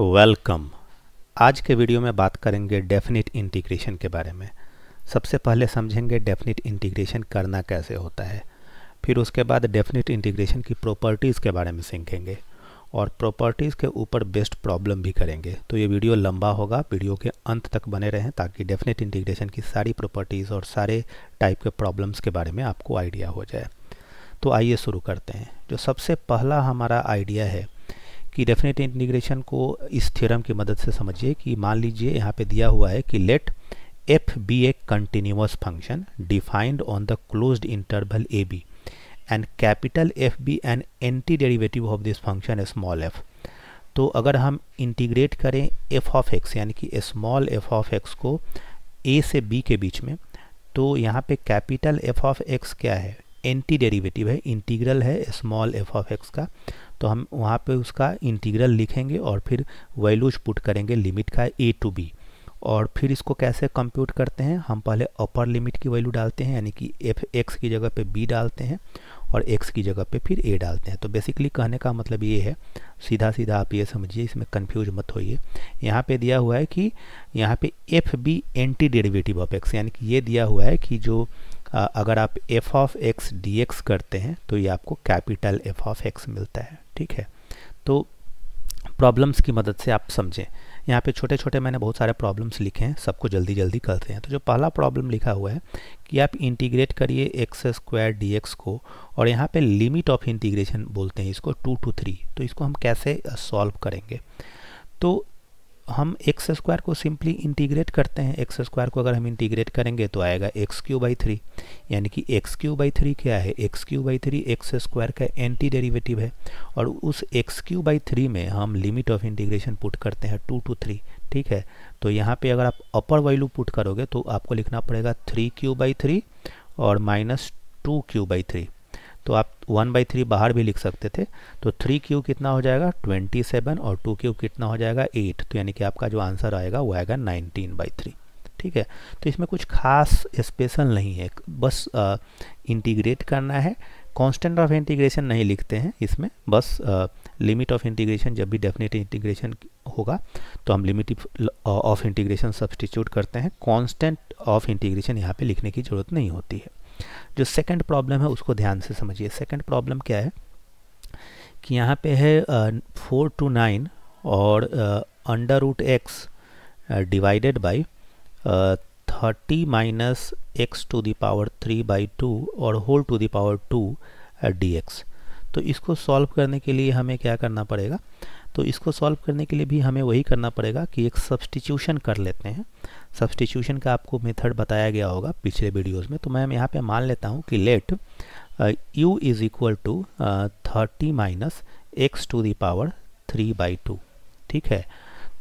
Welcome. आज के video में बात करेंगे डेफिनेट इंटीग्रेशन के बारे में। सबसे पहले समझेंगे डेफिनेट इंटीग्रेशन करना कैसे होता है। फिर उसके बाद डेफिनेट इंटीग्रेशन की प्रॉपर्टीज़ के बारे में सीखेंगे और प्रॉपर्टीज़ के ऊपर बेस्ट प्रॉब्लम भी करेंगे। तो ये वीडियो लंबा होगा, वीडियो के अंत तक बने रहें ताकि डेफिनेट इंटीग्रेशन की सारी प्रॉपर्टीज़ और सारे टाइप के प्रॉब्लम्स के बारे में आपको आइडिया हो जाए। तो आइए शुरू करते हैं। जो सबसे पहला हमारा आइडिया है कि डेफिनेट इंटीग्रेशन को इस थ्योरम की मदद से समझिए कि मान लीजिए यहाँ पे दिया हुआ है कि let f be a continuous function defined on the closed interval A B and capital F be an anti derivative of this function small f तो अगर हम इंटीग्रेट करें एफ़ ऑफ़ एक्स यानी कि स्मॉल एफ़ ऑफ़ एक्स को ए से B के बीच में तो यहाँ पे कैपिटल एफ़ ऑफ़ एक्स क्या है? एंटी डेरिवेटिव है, इंटीग्रल है, स्मॉल एफ़ ऑफ़ एक्स का तो हम वहाँ पे उसका इंटीग्रल लिखेंगे और फिर वैल्यूज़ पुट करेंगे लिमिट का ए टू बी। और फिर इसको कैसे कंप्यूट करते हैं, हम पहले अपर लिमिट की वैल्यू डालते हैं, यानी कि एफ़, एक्स की जगह पे बी डालते हैं और एक्स की जगह पे फिर ए डालते हैं। तो बेसिकली कहने का मतलब ये है सीधा सीधा आप ये समझिए, इसमें कंफ्यूज मत होइए। यहाँ पे दिया हुआ है कि, यहाँ पे F be anti derivative of x, यानी कि ये दिया हुआ है कि जो अगर आप f of x d x करते हैं तो ये आपको कैपिटल एफ़ ऑफ़ एक्स मिलता है, ठीक है? तो प्रॉब्लम्स की मदद से आप समझें। यहाँ पे छोटे छोटे मैंने बहुत सारे प्रॉब्लम्स लिखे हैं, सबको जल्दी जल्दी करते हैं। तो जो पहला प्रॉब्लम लिखा हुआ है कि आप इंटीग्रेट करिए एक्स स्क्वायर डी एक्स को, और यहाँ पे लिमिट ऑफ़ इंटीग्रेशन बोलते हैं इसको टू टू थ्री तो इसको हम कैसे सॉल्व करेंगे? तो हम एक्स स्क्वायर को सिंपली इंटीग्रेट करते हैं. एक्स स्क्वायर को अगर हम इंटीग्रेट करेंगे तो आएगा एक्स क्यू बाई थ्री यानी कि एक्स क्यू बाई थ्री क्या है? X cube by three x square का एंटी डेरिवेटिव है. और उस एक्स क्यू बाई थ्री में हम लिमिट ऑफ़ इंटीग्रेशन पुट करते हैं टू टू थ्री ठीक है? तो यहाँ पे अगर आप अपर वैल्यू पुट करोगे तो आपको लिखना पड़ेगा थ्री क्यू बाई थ्री और minus two cube by three तो आप वन बाई थ्री बाहर भी लिख सकते थे तो थ्री क्यू कितना हो जाएगा? ट्वेंटी सेवन और टू क्यू कितना हो जाएगा? एट। तो यानी कि आपका जो आंसर आएगा वो आएगा नाइनटीन बाई थ्री। ठीक है? तो इसमें कुछ खास स्पेशल नहीं है, बस इंटीग्रेट करना है। कांस्टेंट ऑफ़ इंटीग्रेशन नहीं लिखते हैं इसमें, बस लिमिट ऑफ़ इंटीग्रेशन जब भी डेफिनेट इंटीग्रेशन होगा तो हम लिमिट ऑफ़ इंटीग्रेशन सब्सटीट्यूट करते हैं। कांस्टेंट ऑफ़ इंटीग्रेशन यहाँ पे लिखने की ज़रूरत नहीं होती है। जो सेकंड प्रॉब्लम है, उसको ध्यान से समझिए। सेकंड प्रॉब्लम क्या है? कि यहाँ पे है फोर टू नाइन और under root x divided by thirty minus x to the power three by two और whole to the power two d x तो इसको सॉल्व करने के लिए हमें क्या करना पड़ेगा? तो इसको सॉल्व करने के लिए भी हमें वही करना पड़ेगा कि एक सब्सटीट्यूशन कर लेते हैं। सब्सटीट्यूशन का आपको मेथड बताया गया होगा पिछले वीडियोस में। तो मैं यहाँ पे मान लेता हूँ कि let u is equal to thirty minus x to the power three by two ठीक है?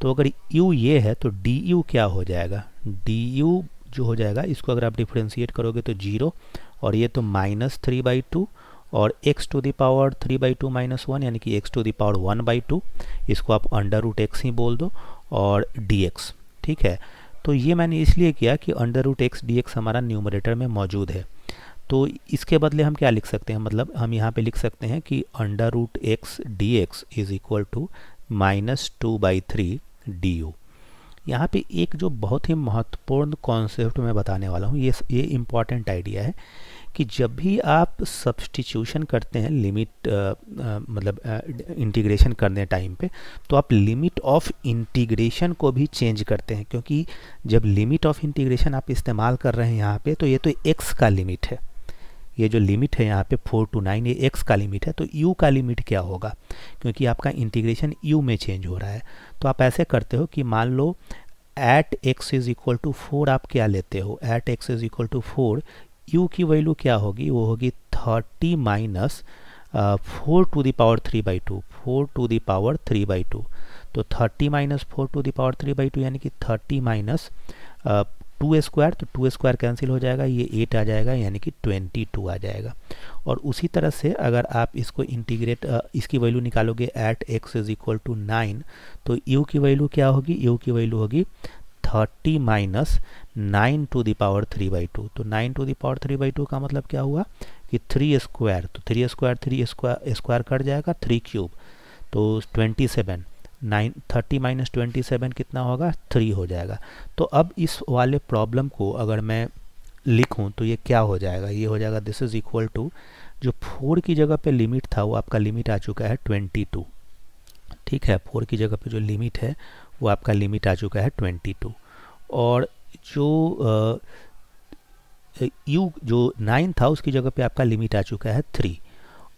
तो अगर u ये है तो du क्या हो जाएगा? du जो हो जाएगा, इसको अगर आप डिफ्रेंशिएट करोगे तो ज़ीरो और ये तो माइनस थ्री बाई टू और x to the power three by two minus one यानी कि x to the power one by two इसको आप अंडर रूट एक्स ही बोल दो, और dx ठीक है? तो ये मैंने इसलिए किया कि under root x d x हमारा न्यूमरेटर में मौजूद है। तो इसके बदले हम क्या लिख सकते हैं? मतलब हम यहाँ पे लिख सकते हैं कि under root x d x is equal to minus two by three d u यहाँ पर एक जो बहुत ही महत्वपूर्ण कॉन्सेप्ट मैं बताने वाला हूँ, ये ये इंपॉर्टेंट आइडिया है। कि जब भी आप सब्सटीट्यूशन करते हैं लिमिट मतलब इंटीग्रेशन करने टाइम पे तो आप लिमिट ऑफ़ इंटीग्रेशन को भी चेंज करते हैं, क्योंकि जब लिमिट ऑफ़ इंटीग्रेशन आप इस्तेमाल कर रहे हैं यहाँ पे तो ये तो एक्स का लिमिट है। ये जो लिमिट है यहाँ पे फोर टू नाइन ये एक्स का लिमिट है तो यू का लिमिट क्या होगा? क्योंकि आपका इंटीग्रेशन यू में चेंज हो रहा है। तो आप ऐसे करते हो कि मान लो at x is equal to four आप क्या लेते हो? At x is equal to four u की वैल्यू क्या होगी? वो होगी thirty minus four to the power three by two four to the power three by two तो thirty minus four to the power three by two यानी कि thirty minus two square तो two square cancel हो जाएगा, ये eight आ जाएगा, यानी कि ट्वेंटी टू आ जाएगा। और उसी तरह से अगर आप इसको इंटीग्रेट इसकी वैल्यू निकालोगे at x is equal to nine तो यू की वैल्यू क्या होगी? यू की वैल्यू होगी thirty minus nine to the power three by two. तो nine to the power three by two का मतलब क्या हुआ कि थ्री स्क्वायर तो three square three square square cut जाएगा थ्री क्यूब। तो twenty seven, nine, thirty minus twenty seven कितना होगा? थ्री हो जाएगा। तो अब इस वाले प्रॉब्लम को अगर मैं लिखूं तो ये क्या हो जाएगा? ये हो जाएगा दिस इज़ इक्वल टू जो फोर की जगह पे लिमिट था वो आपका लिमिट आ चुका है ट्वेंटी टू। ठीक है, फोर की जगह पे जो लिमिट है वो आपका लिमिट आ चुका है ट्वेंटी टू। और जो यू जो नाइन था उसकी जगह पे आपका लिमिट आ चुका है थ्री।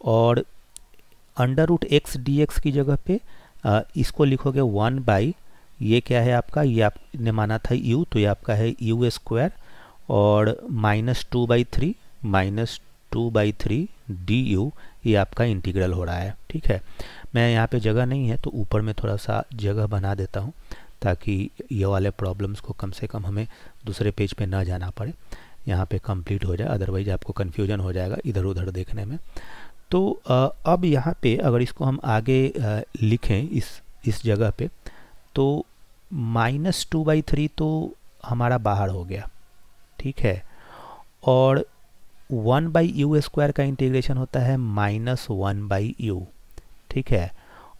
और under root x d x की जगह पे आ, इसको लिखोगे वन बाई ये क्या है आपका ये आपने माना था यू तो ये आपका है यू स्क्वायर और minus two by three minus two by three d u ये आपका इंटीग्रल हो रहा है ठीक है। मैं यहाँ पे जगह नहीं है तो ऊपर में थोड़ा सा जगह बना देता हूँ। ताकि ये वाले प्रॉब्लम्स को कम से कम हमें दूसरे पेज पे ना जाना पड़े। यहाँ पे कंप्लीट हो जाए अदरवाइज़ आपको कन्फ्यूज़न हो जाएगा इधर उधर देखने में। तो अब यहाँ पे अगर इसको हम आगे लिखें इस इस जगह पे तो माइनस टू बाई थ्री तो हमारा बाहर हो गया, ठीक है? और वन बाई यू स्क्वायर का इंटीग्रेशन होता है माइनस वन बाई यू ठीक है?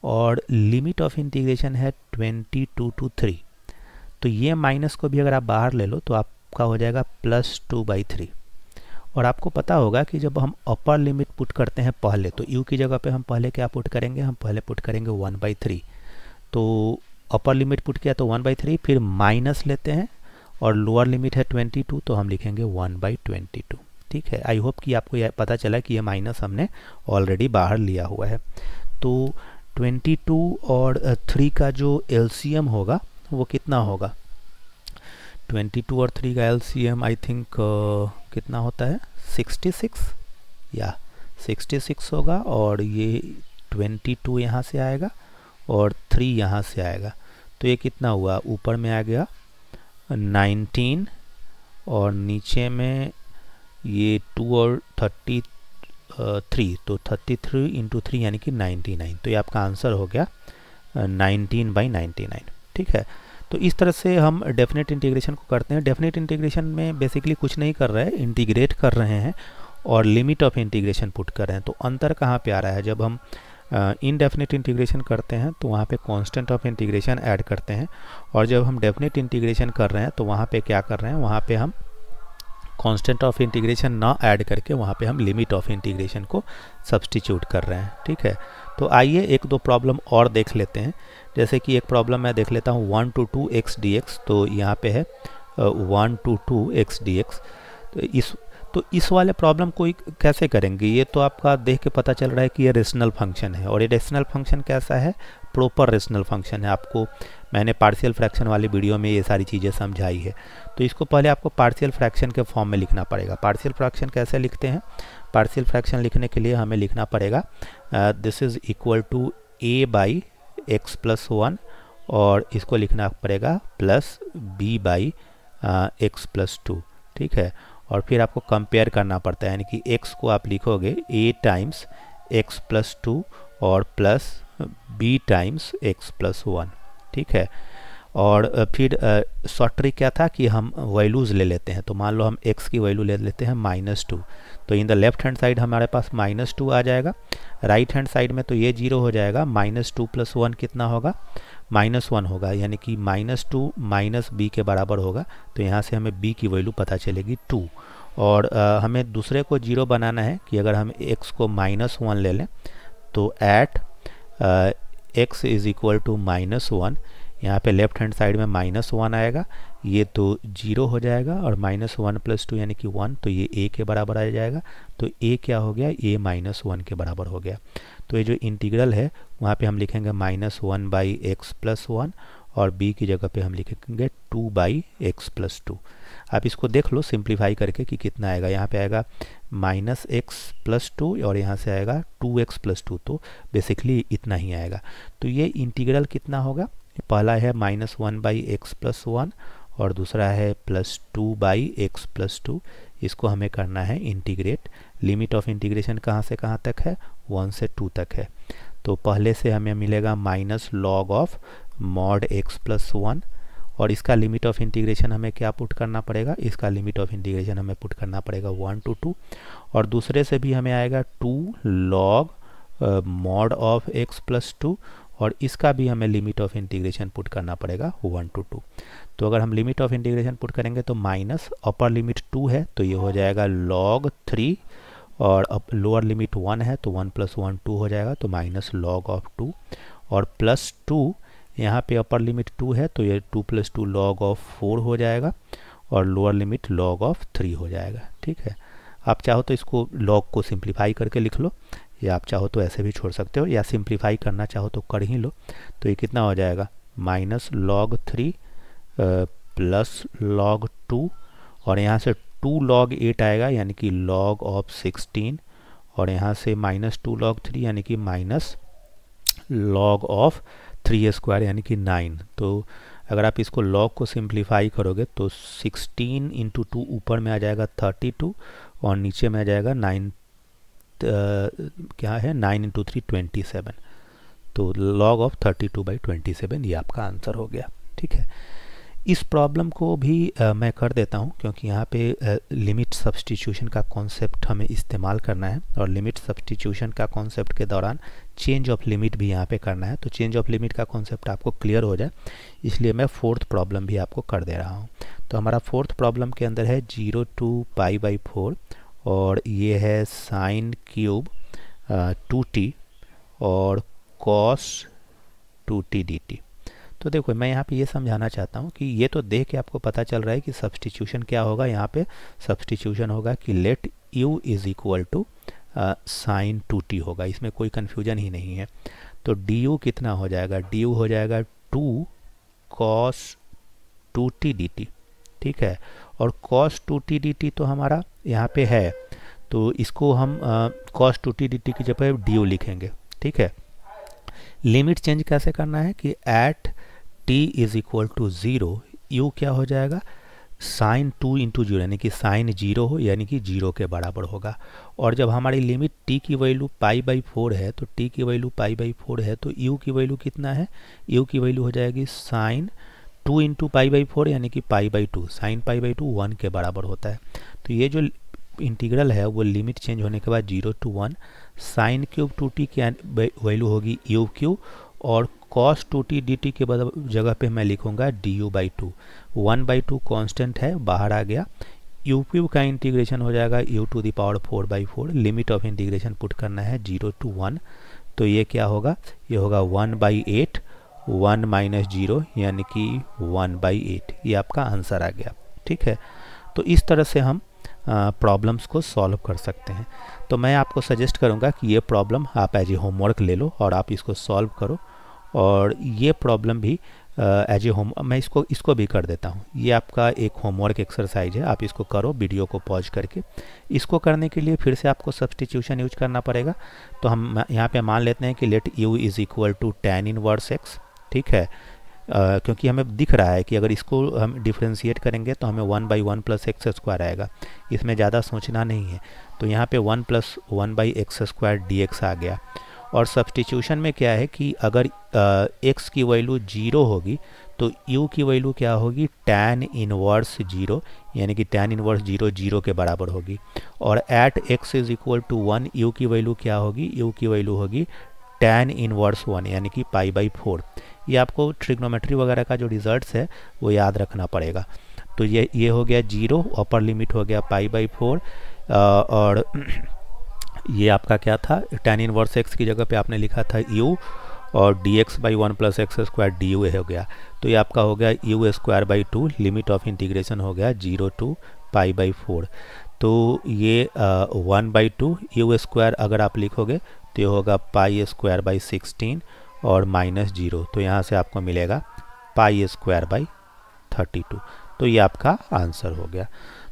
और लिमिट ऑफ़ इंटीग्रेशन है ट्वेंटी टू टू थ्री तो ये माइनस को भी अगर आप बाहर ले लो तो आपका हो जाएगा प्लस टू बाई थ्री और आपको पता होगा कि जब हम अपर लिमिट पुट करते हैं पहले तो यू की जगह पे हम पहले क्या पुट करेंगे? हम पहले पुट करेंगे वन बाई थ्री तो अपर लिमिट पुट किया तो वन बाई थ्री फिर माइनस लेते हैं और लोअर लिमिट है ट्वेंटी टू तो हम लिखेंगे वन बाई ट्वेंटी टू ठीक है? आई होप कि आपको यह पता चला कि ये माइनस हमने ऑलरेडी बाहर लिया हुआ है। तो 22 और 3 का जो एलसीएम होगा, वो कितना होगा? 22 और 3 का एल एलसीएम आई थिंक कितना होता है? 66 या 66 होगा और ये 22 यहाँ से आएगा और 3 यहाँ से आएगा। तो ये कितना हुआ? ऊपर में आ गया 19 और नीचे में ये 2 और 30 थ्री तो थर्टी थ्री इंटू थ्री यानी कि नाइन्टी नाइन तो ये आपका आंसर हो गया नाइनटीन बाई नाइन्टी नाइन ठीक है? तो इस तरह से हम डेफिनेट इंटीग्रेशन को करते हैं। डेफिनेट इंटीग्रेशन में बेसिकली कुछ नहीं कर रहे हैं इंटीग्रेट कर रहे हैं और लिमिट ऑफ़ इंटीग्रेशन पुट कर रहे हैं। तो अंतर कहाँ पे आ रहा है? जब हम इनडेफिनेट इंटीग्रेशन करते हैं तो वहाँ पे कांस्टेंट ऑफ़ इंटीग्रेशन ऐड करते हैं। और जब हम डेफिनेट इंटीग्रेशन कर रहे हैं तो वहाँ पे क्या कर रहे हैं? वहाँ पे हम कांस्टेंट ऑफ़ इंटीग्रेशन ना ऐड करके वहाँ पे हम लिमिट ऑफ़ इंटीग्रेशन को सब्सटीट्यूट कर रहे हैं, ठीक है? तो आइए एक दो प्रॉब्लम और देख लेते हैं। जैसे कि एक प्रॉब्लम मैं देख लेता हूँ one to two x d x तो यहाँ पे है one to two x d x तो इस तो इस वाले प्रॉब्लम को कैसे करेंगे? ये तो आपका देख के पता चल रहा है कि ये रेशनल फ़ंक्शन है। और ये रेशनल फ़ंक्शन कैसा है? प्रॉपर रेशनल फ़ंक्शन है। आपको, मैंने पार्शियल फ्रैक्शन वाली वीडियो में ये सारी चीज़ें समझाई है। तो इसको पहले आपको पार्शियल फ्रैक्शन के फॉर्म में लिखना पड़ेगा। पार्शियल फ्रैक्शन कैसे लिखते हैं? पार्शियल फ्रैक्शन लिखने के लिए हमें लिखना पड़ेगा this is equal to A by x plus one और इसको लिखना पड़ेगा plus B by x plus two ठीक है? और फिर आपको कंपेयर करना पड़ता है, यानी कि x को आप लिखोगे a times x plus two और plus b times x plus one ठीक है? और फिर शॉर्ट ट्रिक क्या था कि हम वैल्यूज़ ले लेते हैं। तो मान लो हम x की वैल्यू ले लेते हैं माइनस टू तो in the left hand side हमारे पास माइनस टू आ जाएगा। राइट हैंड साइड में तो ये ज़ीरो हो जाएगा माइनस टू प्लस वन कितना होगा? माइनस वन होगा, यानी कि माइनस टू माइनस बी के बराबर होगा। तो यहाँ से हमें बी की वैल्यू पता चलेगी टू और आ, हमें दूसरे को ज़ीरो बनाना है कि अगर हम एक्स को माइनस वन ले लें तो at x is equal to minus one यहाँ पे लेफ़्ट हैंड साइड में माइनस वन आएगा ये तो ज़ीरो हो जाएगा और माइनस वन प्लस टू यानी कि वन तो ये ए के बराबर आ जाएगा तो ए क्या हो गया? ए माइनस वन के बराबर हो गया। तो ये जो इंटीग्रल है वहाँ पे हम लिखेंगे minus one by x plus one और बी की जगह पे हम लिखेंगे two by x plus two आप इसको देख लो सिंप्लीफाई करके कि कितना आएगा। यहाँ पे आएगा माइनस एक्स प्लस टू और यहाँ से आएगा टू एक्स प्लस टू तो बेसिकली इतना ही आएगा। तो ये इंटीग्रल कितना होगा? पहला है minus one by x plus one और दूसरा है plus two by x plus two इसको हमें करना है इंटीग्रेट लिमिट ऑफ़ इंटीग्रेशन कहाँ से कहाँ तक है? वन से टू तक है। तो पहले से हमें मिलेगा minus log of mod x plus one और इसका लिमिट ऑफ़ इंटीग्रेशन हमें क्या पुट करना पड़ेगा? इसका लिमिट ऑफ़ इंटीग्रेशन हमें पुट करना पड़ेगा वन टू टू और दूसरे से भी हमें आएगा two log mod of x plus two और इसका भी हमें लिमिट ऑफ़ इंटीग्रेशन पुट करना पड़ेगा वन टू टू तो अगर हम लिमिट ऑफ़ इंटीग्रेशन पुट करेंगे तो माइनस अपर लिमिट टू है तो ये हो जाएगा लॉग थ्री और अब लोअर लिमिट वन है तो वन प्लस वन टू हो जाएगा तो माइनस लॉग ऑफ़ टू और प्लस टू यहाँ पे अपर लिमिट टू है तो ये two plus two log of four हो जाएगा और lower limit log of three हो जाएगा, ठीक है? आप चाहो तो इसको लॉग को सिंप्लीफाई करके लिख लो, या आप चाहो तो ऐसे भी छोड़ सकते हो, या सिंप्लीफाई करना चाहो तो कर ही लो। तो ये कितना हो जाएगा? Minus log three plus log two और यहाँ से टू लॉग एट आएगा, यानी कि लॉग ऑफ़ सिक्सटीन और यहाँ से माइनस टू लॉग थ्री यानी कि minus log of three square यानी कि नाइन तो अगर आप इसको लॉग को सिंप्लीफाई करोगे तो 16 इंटू टू ऊपर में आ जाएगा 32 और नीचे में आ जाएगा नाइन क्या है? Nine into three twenty seven तो log of 32 two by twenty seven ये आपका आंसर हो गया, ठीक है? इस प्रॉब्लम को भी आ, मैं कर देता हूँ क्योंकि यहाँ पे लिमिट सब्सटीट्यूशन का कॉन्सेप्ट हमें इस्तेमाल करना है और लिमिट सब्सटीट्यूशन का कॉन्सेप्ट के दौरान चेंज ऑफ़ लिमिट भी यहाँ पे करना है। तो चेंज ऑफ़ लिमिट का कॉन्सेप्ट आपको क्लियर हो जाए इसलिए मैं फोर्थ प्रॉब्लम भी आपको कर दे रहा हूँ। तो हमारा फोर्थ प्रॉब्लम के अंदर है zero to pi by four और ये है साइन क्यूब टू टी और cos two t d t तो देखो, मैं यहाँ पे ये समझाना चाहता हूँ कि ये तो देख के आपको पता चल रहा है कि सब्सटीट्यूशन क्या होगा यहाँ पे। सब्सटीट्यूशन होगा कि let u is equal to sine two t होगा। इसमें कोई कन्फ्यूज़न ही नहीं है। तो डी यू कितना हो जाएगा? डी यू हो जाएगा two cos two t d t ठीक है? और cos two t d t तो हमारा यहाँ पे है। तो इसको हम cos two t d t की जगह डी यू लिखेंगे, ठीक है? लिमिट चेंज कैसे करना है कि at t is equal to zero u क्या हो जाएगा? साइन टू इंटू ज़ीरो यानी कि साइन ज़ीरो हो, यानी कि ज़ीरो के बराबर होगा। और जब हमारी लिमिट टी की वैल्यू पाई बाई फोर है तो टी की वैल्यू पाई बाई फोर है तो यू की वैल्यू कितना है? यू की वैल्यू हो जाएगी sine two into pi by four यानी कि pi by two sine pi by two one के बराबर होता है। तो ये जो इंटीग्रल है, वो लिमिट चेंज होने के बाद zero to one sine cube two t की वैल्यू होगी यू क्यू और cos two t d t के जगह पे मैं लिखूँगा d u by two one by two constant है, बाहर आ गया. यू क्यूब का इंटीग्रेशन हो जाएगा u to the power four by four limit of integration put करना है ज़ीरो टू वन तो ये क्या होगा? ये होगा one by eight one minus zero यानी कि वन बाई एट ये आपका आंसर आ गया. ठीक है? तो इस तरह से हम प्रॉब्लम्स को सॉल्व कर सकते हैं. तो मैं आपको सजेस्ट करूँगा कि ये प्रॉब्लम आप एज ए होमवर्क ले लो और आप इसको सॉल्व करो. और ये प्रॉब्लम भी एज ए होम मैं इसको इसको भी कर देता हूँ। ये आपका एक होमवर्क एक्सरसाइज है आप इसको करो वीडियो को पॉज करके। इसको करने के लिए फिर से आपको सब्सटीट्यूशन यूज़ करना पड़ेगा। तो हम यहाँ पे मान लेते हैं कि let u is equal to tan inverse x ठीक है? Uh, क्योंकि हमें दिख रहा है कि अगर इसको हम डिफ्रेंशिएट करेंगे तो हमें one by one plus x square आएगा। इसमें ज़्यादा सोचना नहीं है। तो यहाँ पे one plus one by x square d आ गया। और सब्सटीट्यूशन में क्या है कि अगर एक्स की वैल्यू ज़ीरो होगी तो यू की वैल्यू क्या होगी? टैन इनवर्स ज़ीरो यानी कि टैन इनवर्स ज़ीरो ज़ीरो के बराबर होगी। और at x is equal to one u की वैल्यू क्या होगी? यू की वैल्यू होगी टैन इनवर्स वन यानी कि पाई बाई फोर ये आपको ट्रिग्नोमेट्री वगैरह का जो रिजल्ट्स है, वो याद रखना पड़ेगा। तो ये ये हो गया ज़ीरो अपर लिमिट हो गया पाई बाई फोर और ये आपका क्या था? टेन इनवर्स एक्स की जगह पे आपने लिखा था यू और d x by one plus x square d u हो गया। तो ये आपका हो गया u square by two limit of integration हो गया zero to pi by four तो ये one by two u square अगर आप लिखोगे तो ये होगा पाई स्क्वायर बाई सिक्सटीन और माइनस ज़ीरो तो यहाँ से आपको मिलेगा pi square by thirty two तो ये आपका आंसर हो गया।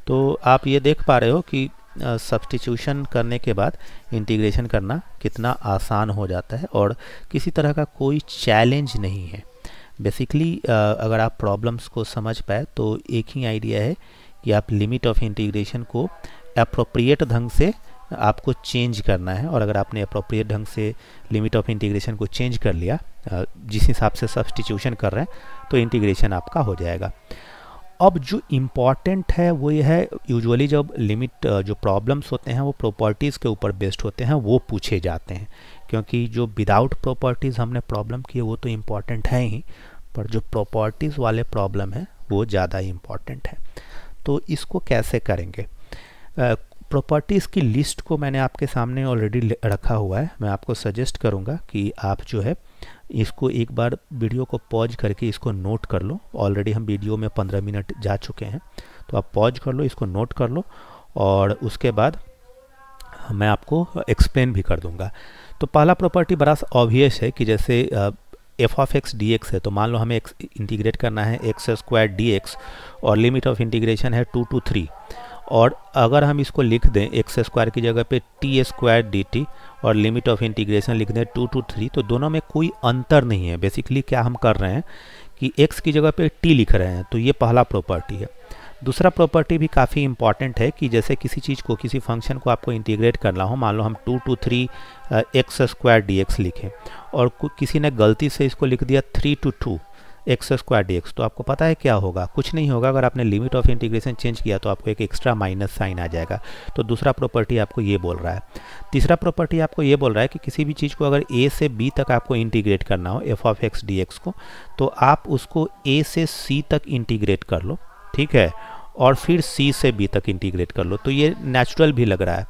तो आप ये देख पा रहे हो कि सब्सटीट्यूशन करने के बाद इंटीग्रेशन करना कितना आसान हो जाता है और किसी तरह का कोई चैलेंज नहीं है। बेसिकली अगर आप प्रॉब्लम्स को समझ पाए तो एक ही आइडिया है कि आप लिमिट ऑफ़ इंटीग्रेशन को अप्रोप्रिएट ढंग से आपको चेंज करना है और अगर आपने अप्रोप्रिएट ढंग से लिमिट ऑफ़ इंटीग्रेशन को चेंज कर लिया जिस हिसाब से सब्सटीट्यूशन कर रहे हैं तो इंटीग्रेशन आपका हो जाएगा। अब जो इंपॉर्टेंट है, वो ये है यूजुअली जब लिमिट जो प्रॉब्लम्स होते हैं, वो प्रॉपर्टीज़ के ऊपर बेस्ड होते हैं, वो पूछे जाते हैं। क्योंकि जो विदाउट प्रॉपर्टीज़ हमने प्रॉब्लम किए, वो तो इंपॉर्टेंट है ही, पर जो प्रॉपर्टीज़ वाले प्रॉब्लम है, वो ज़्यादा इंपॉर्टेंट है। तो इसको कैसे करेंगे? प्रॉपर्टीज़ की लिस्ट को मैंने आपके सामने ऑलरेडी रखा हुआ है। मैं आपको सजेस्ट करूँगा कि आप जो है इसको एक बार वीडियो को पॉज करके इसको नोट कर लो। ऑलरेडी हम वीडियो में पंद्रह मिनट जा चुके हैं। तो आप पॉज कर लो, इसको नोट कर लो और उसके बाद मैं आपको एक्सप्लेन भी कर दूँगा। तो पहला प्रॉपर्टी बड़ा ऑब्वियस है कि जैसे f of x d x है तो मान लो हमें एक्स इंटीग्रेट करना है एक्स स्क्वायर डी एक्स और लिमिट ऑफ़ इंटीग्रेशन है टू टू थ्री और अगर हम इसको लिख दें एक्स स्क्वायर की जगह पे टी स्क्वायर डी टी और लिमिट ऑफ़ इंटीग्रेशन लिख दें टू टू थ्री तो दोनों में कोई अंतर नहीं है। बेसिकली क्या हम कर रहे हैं कि एक्स की जगह पे टी लिख रहे हैं तो ये पहला प्रॉपर्टी है। दूसरा प्रॉपर्टी भी काफ़ी इंपॉर्टेंट है कि जैसे किसी चीज़ को, किसी फ़ंक्शन को आपको इंटीग्रेट करना हो, मान लो हम two to three x square d x लिखें, और किसी ने गलती से इसको लिख दिया three to two x square d x तो आपको पता है क्या होगा? कुछ नहीं होगा, अगर आपने लिमिट ऑफ़ इंटीग्रेशन चेंज किया तो आपको एक एक्स्ट्रा माइनस साइन आ जाएगा। तो दूसरा प्रॉपर्टी आपको ये बोल रहा है। तीसरा प्रॉपर्टी आपको ये बोल रहा है कि किसी भी चीज़ को अगर ए से बी तक आपको इंटीग्रेट करना हो, एफ़ ऑफ़ एक्स डी को तो आप उसको ए से सी तक इंटीग्रेट कर लो, ठीक है? और फिर सी से बी तक इंटीग्रेट कर लो। तो ये नेचुरल भी लग रहा है।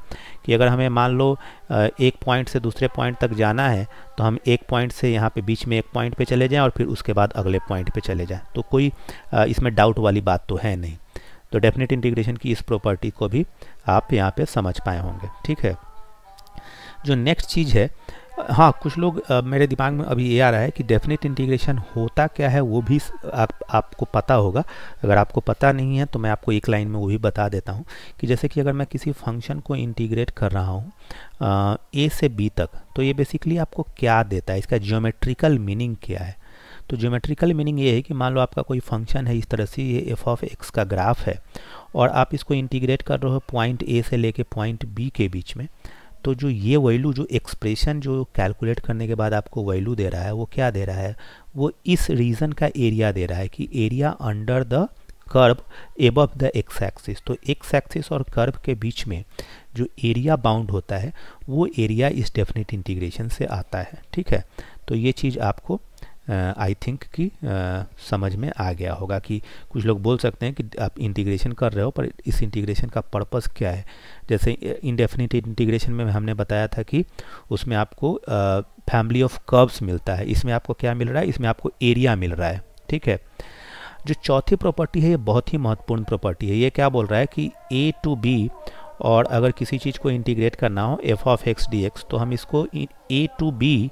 कि अगर हमें मान लो एक पॉइंट से दूसरे पॉइंट तक जाना है तो हम एक पॉइंट से यहाँ पे बीच में एक पॉइंट पे चले जाएँ और फिर उसके बाद अगले पॉइंट पे चले जाएँ। तो कोई इसमें डाउट वाली बात तो है नहीं। तो डेफिनेट इंटीग्रेशन की इस प्रॉपर्टी को भी आप यहाँ पर समझ पाए होंगे। ठीक है? जो नेक्स्ट चीज़ है हाँ कुछ लोग आ, मेरे दिमाग में अभी ये आ रहा है कि डेफिनेट इंटीग्रेशन होता क्या है वो भी आप आपको पता होगा। अगर आपको पता नहीं है तो मैं आपको एक लाइन में वो भी बता देता हूँ कि जैसे कि अगर मैं किसी फ़ंक्शन को इंटीग्रेट कर रहा हूँ ए से बी तक तो ये बेसिकली आपको क्या देता है? इसका जियोमेट्रिकल मीनिंग क्या है? तो जियोमेट्रिकल मीनिंग ये है कि मान लो आपका कोई फ़ंक्शन है इस तरह से ये एफ़ ऑफ़ एक्स का ग्राफ है और आप इसको इंटीग्रेट कर रहे हो पॉइंट ए से लेके पॉइंट बी के बीच में तो जो ये वैल्यू, जो एक्सप्रेशन जो कैलकुलेट करने के बाद आपको वैल्यू दे रहा है, वो क्या दे रहा है? वो इस रीजन का एरिया दे रहा है कि area under the curve above the x axis तो एक्स एक्सिस और कर्व के बीच में जो एरिया बाउंड होता है, वो एरिया इस डेफिनेट इंटीग्रेशन से आता है, ठीक है? तो ये चीज़ आपको आई थिंक कि समझ में आ गया होगा कि कुछ लोग बोल सकते हैं कि आप इंटीग्रेशन कर रहे हो, पर इस इंटीग्रेशन का पर्पस क्या है? जैसे इनडेफिनिट इंटीग्रेशन में हमने बताया था कि उसमें आपको फैमिली ऑफ़ कर्व्स मिलता है। इसमें आपको क्या मिल रहा है? इसमें आपको एरिया मिल रहा है, ठीक है? जो चौथी प्रॉपर्टी है, ये बहुत ही महत्वपूर्ण प्रॉपर्टी है। ये क्या बोल रहा है कि ए टू बी और अगर किसी चीज़ को इंटीग्रेट करना हो f of x d x तो हम इसको ए टू बी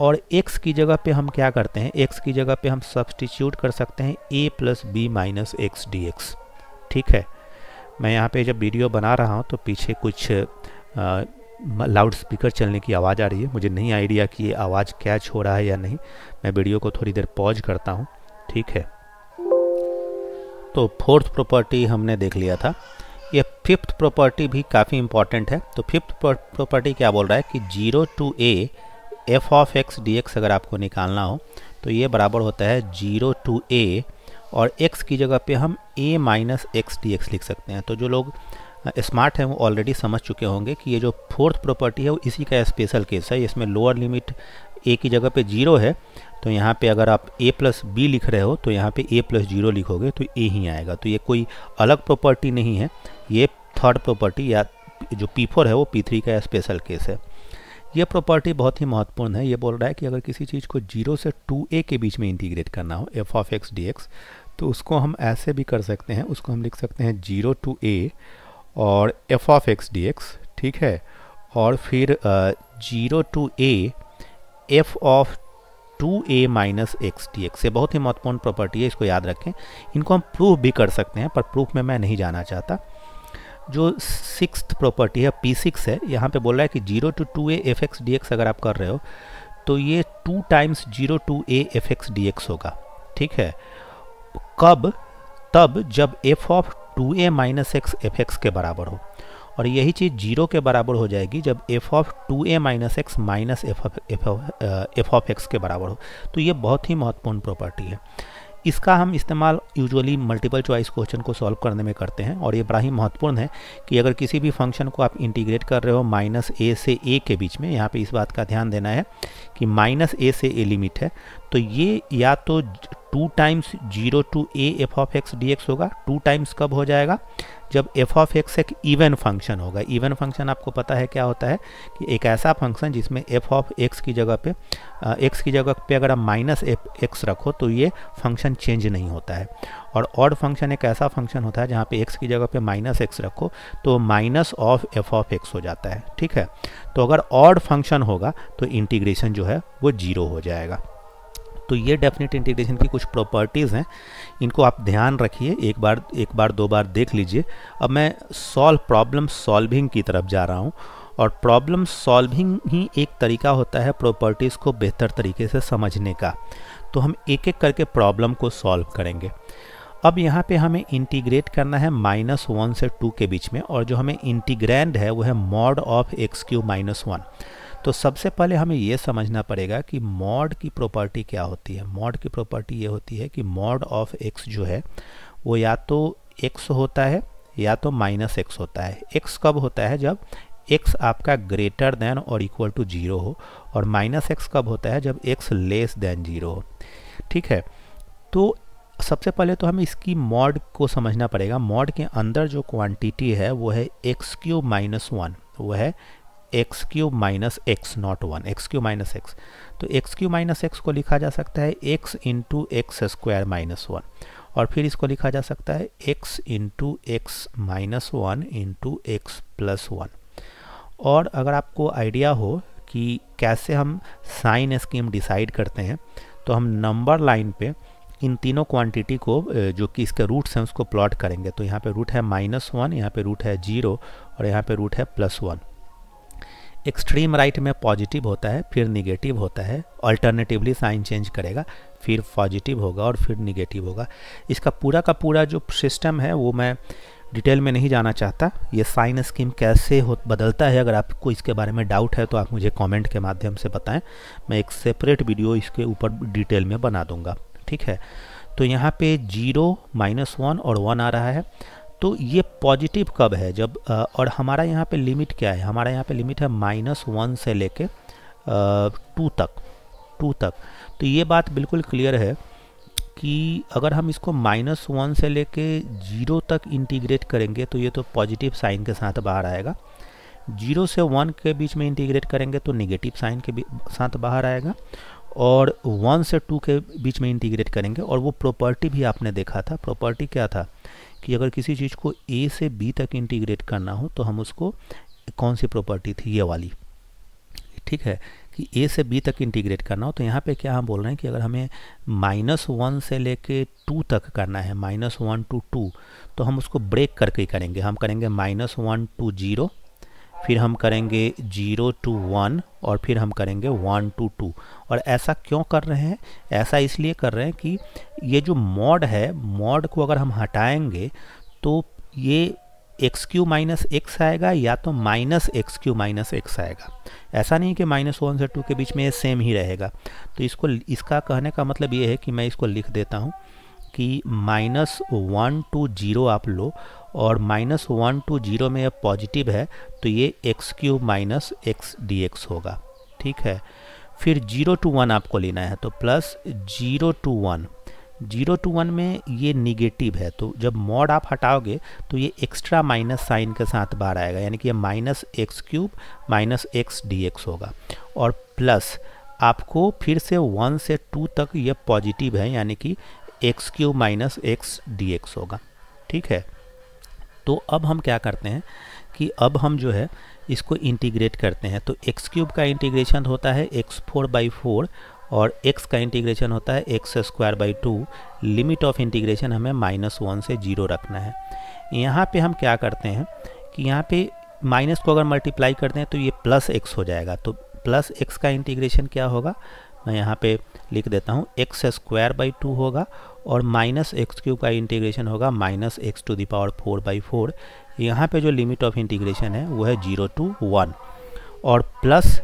और x की जगह पे हम क्या करते हैं? x की जगह पे हम सब्सटीट्यूट कर सकते हैं a plus b minus x d ठीक है? मैं यहाँ पे जब वीडियो बना रहा हूँ तो पीछे कुछ लाउड स्पीकर चलने की आवाज़ आ रही है। मुझे नहीं आइडिया कि ये आवाज़ कैच हो रहा है या नहीं। मैं वीडियो को थोड़ी देर पॉज करता हूँ। ठीक है? तो फोर्थ प्रॉपर्टी हमने देख लिया था। ये फिफ्थ प्रॉपर्टी भी काफ़ी इंपॉर्टेंट है। तो फिफ्थ प्रॉपर्टी क्या बोल रहा है कि zero to a f of x d x अगर आपको निकालना हो तो ये बराबर होता है ज़ीरो टू ए और x की जगह पे हम a minus x d x लिख सकते हैं। तो जो लोग स्मार्ट हैं, वो ऑलरेडी समझ चुके होंगे कि ये जो फोर्थ प्रॉपर्टी है, वो इसी का स्पेशल केस है। इसमें लोअर लिमिट a की जगह पे ज़ीरो है तो यहाँ पे अगर आप a प्लस बी लिख रहे हो तो यहाँ पे a प्लस ज़ीरो लिखोगे तो a ही आएगा। तो ये कोई अलग प्रॉपर्टी नहीं है। ये थर्ड प्रॉपर्टी या जो P4 है, वो P3 का स्पेशल केस है। ये प्रॉपर्टी बहुत ही महत्वपूर्ण है। ये बोल रहा है कि अगर किसी चीज़ को ज़ीरो से टू ए के बीच में इंटीग्रेट करना हो f of x d x तो उसको हम ऐसे भी कर सकते हैं। उसको हम लिख सकते हैं ज़ीरो टू ए और f of x d x ठीक है? और फिर zero to a f of two a minus x d x ये बहुत ही महत्वपूर्ण प्रॉपर्टी है, इसको याद रखें। इनको हम प्रूफ भी कर सकते हैं, पर प्रूफ में मैं नहीं जाना चाहता। जो सिक्स प्रॉपर्टी है पी सिक्स है, यहाँ पे बोल रहा है कि zero to two a f x d x अगर आप कर रहे हो तो ये two times zero to a f x d x होगा, ठीक है? कब? तब जब f of two a minus x f x के बराबर हो, और यही चीज़ ज़ीरो के बराबर हो जाएगी जब f of two a minus x minus f of f of x के बराबर हो तो ये बहुत ही महत्वपूर्ण प्रॉपर्टी है। इसका हम इस्तेमाल यूजुअली मल्टीपल चॉइस क्वेश्चन को सॉल्व करने में करते हैं और ये बड़ा ही महत्वपूर्ण है कि अगर किसी भी फ़ंक्शन को आप इंटीग्रेट कर रहे हो माइनस ए से ए के बीच में, यहाँ पे इस बात का ध्यान देना है कि माइनस ए से ए लिमिट है तो ये या तो two times zero to a f of x d x होगा टू टाइम्स कब हो जाएगा? जब एफ़ ऑफ़ एक्स एक इवन फ़ंक्शन होगा। इवन फ़ंक्शन आपको पता है क्या होता है कि एक ऐसा फ़ंक्शन जिसमें एफ़ ऑफ़ एक्स की जगह पे एक्स की जगह पे अगर आप माइनस एफ़ एक्स रखो तो ये फ़ंक्शन चेंज नहीं होता है। और ऑड फ़ंक्शन एक ऐसा फ़ंक्शन होता है जहाँ पे एक्स की जगह पे माइनस एक्स रखो तो minus of f of x हो जाता है। ठीक है? तो अगर ऑड फ़ंक्शन होगा तो इंटीग्रेशन जो है वो ज़ीरो हो जाएगा। तो ये डेफिनेट इंटीग्रेशन की कुछ प्रॉपर्टीज़ हैं। इनको आप ध्यान रखिए, एक बार एक बार, दो बार देख लीजिए। अब मैं सॉल्व प्रॉब्लम सॉल्विंग की तरफ़ जा रहा हूँ और प्रॉब्लम सॉल्विंग ही एक तरीका होता है प्रॉपर्टीज़ को बेहतर तरीके से समझने का। तो हम एक एक करके प्रॉब्लम को सॉल्व करेंगे। अब यहाँ पे हमें इंटीग्रेट करना है माइनस वन से टू के बीच में और जो हमें इंटीग्रैंड है, वो है mod of x cube minus one तो सबसे पहले हमें यह समझना पड़ेगा कि मॉड की प्रॉपर्टी क्या होती है। मॉड की प्रॉपर्टी ये होती है कि मॉड ऑफ़ एक्स जो है, वो या तो एक्स होता है या तो माइनस एक्स होता है। एक्स कब होता है? जब एक्स आपका ग्रेटर देन और इक्वल टू ज़ीरो हो और माइनस एक्स कब होता है? जब एक्स लेस देन ज़ीरो हो। ठीक है? तो सबसे पहले तो हमें इसकी मॉड को समझना पड़ेगा। मॉड के अंदर जो क्वांटिटी है, वो है एक्स क्यूब माइनस वन वो है x cube minus x not one, x cube minus x. तो एक्स क्यू माइनस एक्स को लिखा जा सकता है x into x square minus one, और फिर इसको लिखा जा सकता है x into x minus one into x plus one. और अगर आपको आइडिया हो कि कैसे हम साइन स्कीम डिसाइड करते हैं तो हम नंबर लाइन पे इन तीनों क्वांटिटी को जो कि इसके रूट्स हैं उसको प्लॉट करेंगे। तो यहाँ पे रूट है माइनस वन, यहाँ पे रूट है ज़ीरो, और यहाँ पे रूट है प्लस वन। एक्सट्रीम राइट में पॉजिटिव होता है, फिर निगेटिव होता है अल्टरनेटिवली साइन चेंज करेगा, फिर पॉजिटिव होगा और फिर निगेटिव होगा। इसका पूरा का पूरा जो सिस्टम है, वो मैं डिटेल में नहीं जाना चाहता। ये साइन स्कीम कैसे हो, बदलता है, अगर आपको इसके बारे में डाउट है तो आप मुझे कमेंट के माध्यम से बताएँ। मैं एक सेपरेट वीडियो इसके ऊपर डिटेल में बना दूँगा। ठीक है? तो यहाँ पे ज़ीरो माइनस वन और वन आ रहा है। तो ये पॉजिटिव कब है? जब और हमारा यहाँ पे लिमिट क्या है? हमारा यहाँ पे लिमिट है माइनस वन से लेके टू तक टू तक। तो ये बात बिल्कुल क्लियर है कि अगर हम इसको माइनस वन से लेके ज़ीरो तक इंटीग्रेट करेंगे तो ये तो पॉजिटिव साइन के साथ बाहर आएगा। ज़ीरो से वन के बीच में इंटीग्रेट करेंगे तो निगेटिव साइन के साथ बाहर आएगा। और वन से टू के बीच में इंटीग्रेट करेंगे, और वो प्रॉपर्टी भी आपने देखा था। प्रॉपर्टी क्या था? कि अगर किसी चीज़ को ए से बी तक इंटीग्रेट करना हो तो हम उसको कौन सी प्रॉपर्टी थी ये वाली? ठीक है? कि ए से बी तक इंटीग्रेट करना हो तो यहाँ पे क्या हम बोल रहे हैं कि अगर हमें माइनस वन से लेके टू तक करना है माइनस वन टू टू तो हम उसको ब्रेक करके ही करेंगे। हम करेंगे माइनस वन टू ज़ीरो फिर हम करेंगे ज़ीरो टू वन और फिर हम करेंगे वन टू टू। और ऐसा क्यों कर रहे हैं? ऐसा इसलिए कर रहे हैं कि ये जो मॉड है, मॉड को अगर हम हटाएँगे तो ये एक्स क्यू माइनस एक्स आएगा या तो minus x cube minus x आएगा। ऐसा नहीं कि माइनस वन से टू के बीच में ये सेम ही रहेगा। तो इसको, इसका कहने का मतलब ये है कि मैं इसको लिख देता हूँ। कि माइनस वन टू ज़ीरो आप लो और माइनस वन टू ज़ीरो में यह पॉजिटिव है तो ये x cube minus x d x होगा। ठीक है? फिर ज़ीरो टू वन आपको लेना है तो plus zero to one. Zero to one में ये निगेटिव है तो जब मॉड आप हटाओगे तो ये एक्स्ट्रा माइनस साइन के साथ बाहर आएगा, यानी कि ये minus x cube minus x d x होगा। और प्लस आपको फिर से वन से टू तक ये पॉजिटिव है, यानी कि x cube minus x d x होगा, ठीक है? तो अब हम क्या करते हैं कि अब हम जो है इसको इंटीग्रेट करते हैं। तो एक्स क्यूब का इंटीग्रेशन होता है एक्स फोर बाई फोर और x का इंटीग्रेशन होता है x square by two. Limit of integration हमें माइनस वन से ज़ीरो रखना है। यहाँ पे हम क्या करते हैं कि यहाँ पे माइनस को अगर मल्टीप्लाई करते हैं तो ये प्लस एक्स हो जाएगा। तो प्लस एक्स का इंटीग्रेशन क्या होगा? मैं यहाँ पे लिख देता हूँ एक्स स्क्वायर बाई टू होगा और माइनस एक्स क्यूब का इंटीग्रेशन होगा minus x to the power four by four यहाँ पर जो लिमिट ऑफ़ इंटीग्रेशन है वो है ज़ीरो टू वन और प्लस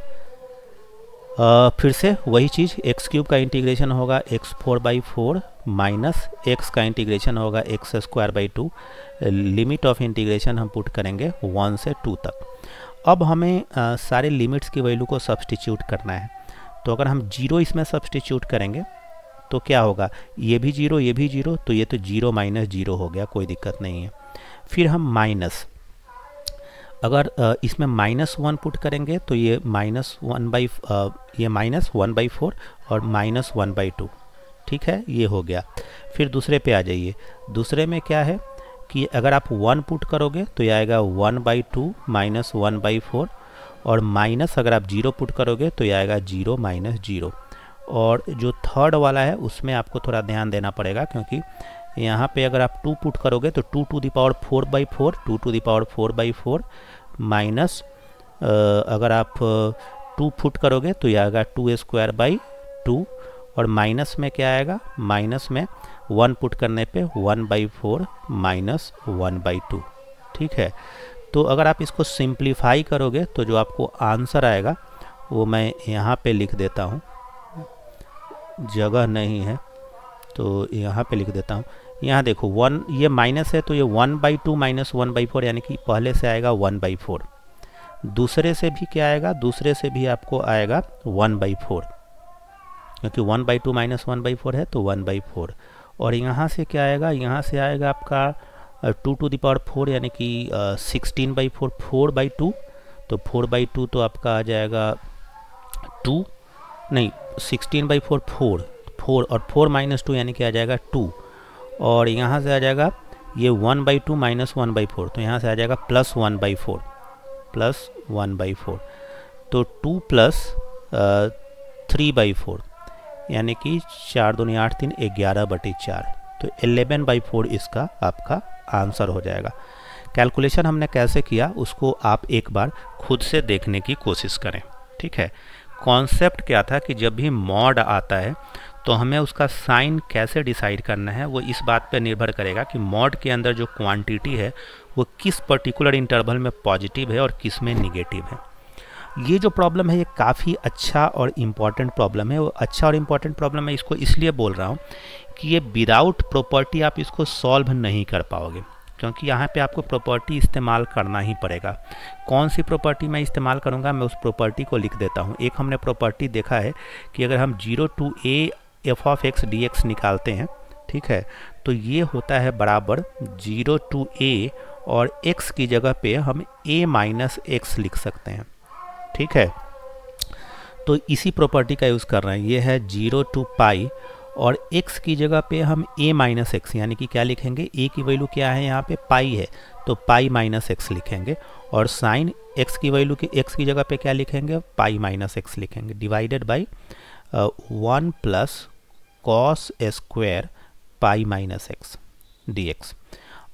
फिर से वही चीज़ एक्स क्यूब का इंटीग्रेशन होगा x four by four minus x का इंटीग्रेशन होगा x square by two limit of integration हम पुट करेंगे वन से टू तक. अब हमें आ, सारे लिमिट्स की वैल्यू को सब्सटीट्यूट करना है। तो अगर हम ज़ीरो इसमें सब्सटीट्यूट करेंगे तो क्या होगा? ये भी ज़ीरो, ये भी ज़ीरो तो ये तो ज़ीरो माइनस ज़ीरो हो गया, कोई दिक्कत नहीं है। फिर हम माइनस, अगर इसमें माइनस वन पुट करेंगे तो ये माइनस वन बाई ये माइनस वन बाई फोर और माइनस वन बाई टू, ठीक है? ये हो गया। फिर दूसरे पे आ जाइए। दूसरे में क्या है कि अगर आप वन पुट करोगे तो ये आएगा one by two minus one by four और माइनस अगर आप ज़ीरो पुट करोगे तो ये आएगा ज़ीरो माइनस ज़ीरो। और जो थर्ड वाला है, उसमें आपको थोड़ा ध्यान देना पड़ेगा क्योंकि यहाँ पे अगर आप टू पुट करोगे तो two to the power four by four, two to the power four by four minus अगर आप टू फुट करोगे तो यह आएगा टू स्क्वायर बाई टू। और माइनस में क्या आएगा? माइनस में वन पुट करने पे one by four minus one by two. ठीक है? तो अगर आप इसको सिंप्लीफाई करोगे तो जो आपको आंसर आएगा, वो मैं यहाँ पे लिख देता हूँ। जगह नहीं है तो यहाँ पे लिख देता हूँ। यहाँ देखो वन ये माइनस है तो ये one by two minus one by four यानी कि पहले से आएगा वन बाई फोर दूसरे से भी क्या आएगा? दूसरे से भी आपको आएगा वन बाई फोर क्योंकि one by two minus one by four है तो वन बाई फोर और यहाँ से क्या आएगा? यहाँ से आएगा आपका टू टू दावर फोर यानी कि sixteen by four four by two तो फोर बाई टू तो आपका आ जाएगा टू, नहीं, sixteen by four four four और फोर माइनस टू यानी कि आ जाएगा टू, और यहाँ से आ जाएगा ये one by two minus one by four तो यहाँ से आ जाएगा plus one by four, plus one by four तो two plus three by four, यानी कि चार दूनी आठ तीन, ग्यारह बटे चार तो एलेवन बाई फोर इसका आपका आंसर हो जाएगा। कैलकुलेशन हमने कैसे किया, उसको आप एक बार खुद से देखने की कोशिश करें, ठीक है? कॉन्सेप्ट क्या था कि जब भी मॉड आता है तो हमें उसका साइन कैसे डिसाइड करना है, वो इस बात पर निर्भर करेगा कि मॉड के अंदर जो क्वांटिटी है, वो किस पर्टिकुलर इंटरवल में पॉजिटिव है और किसमें निगेटिव है। ये जो प्रॉब्लम है, ये काफ़ी अच्छा और इंपॉर्टेंट प्रॉब्लम है, वो अच्छा और इंपॉर्टेंट प्रॉब्लम मैं इसको इसलिए बोल रहा हूँ कि ये विदाउट प्रॉपर्टी आप इसको सॉल्व नहीं कर पाओगे, क्योंकि यहाँ पे आपको प्रॉपर्टी इस्तेमाल करना ही पड़ेगा। कौन सी प्रॉपर्टी मैं इस्तेमाल करूँगा? मैं उस प्रॉपर्टी को लिख देता हूँ। एक हमने प्रॉपर्टी देखा है कि अगर हम zero to a f of x d x निकालते हैं, ठीक है तो ये होता है बराबर ज़ीरो टू ए और x की जगह पे हम a माइनस एक्स लिख सकते हैं। ठीक है? तो इसी प्रॉपर्टी का यूज़ कर रहे हैं। ये है ज़ीरो टू पाई और x की जगह पे हम a माइनस एक्स यानी कि क्या लिखेंगे? a की वैल्यू क्या है यहाँ पे? पाई है। तो पाई माइनस एक्स लिखेंगे और साइन x की वैल्यू के, x की जगह पे क्या लिखेंगे? पाई माइनस एक्स लिखेंगे। Divided by one plus cos square pi minus x d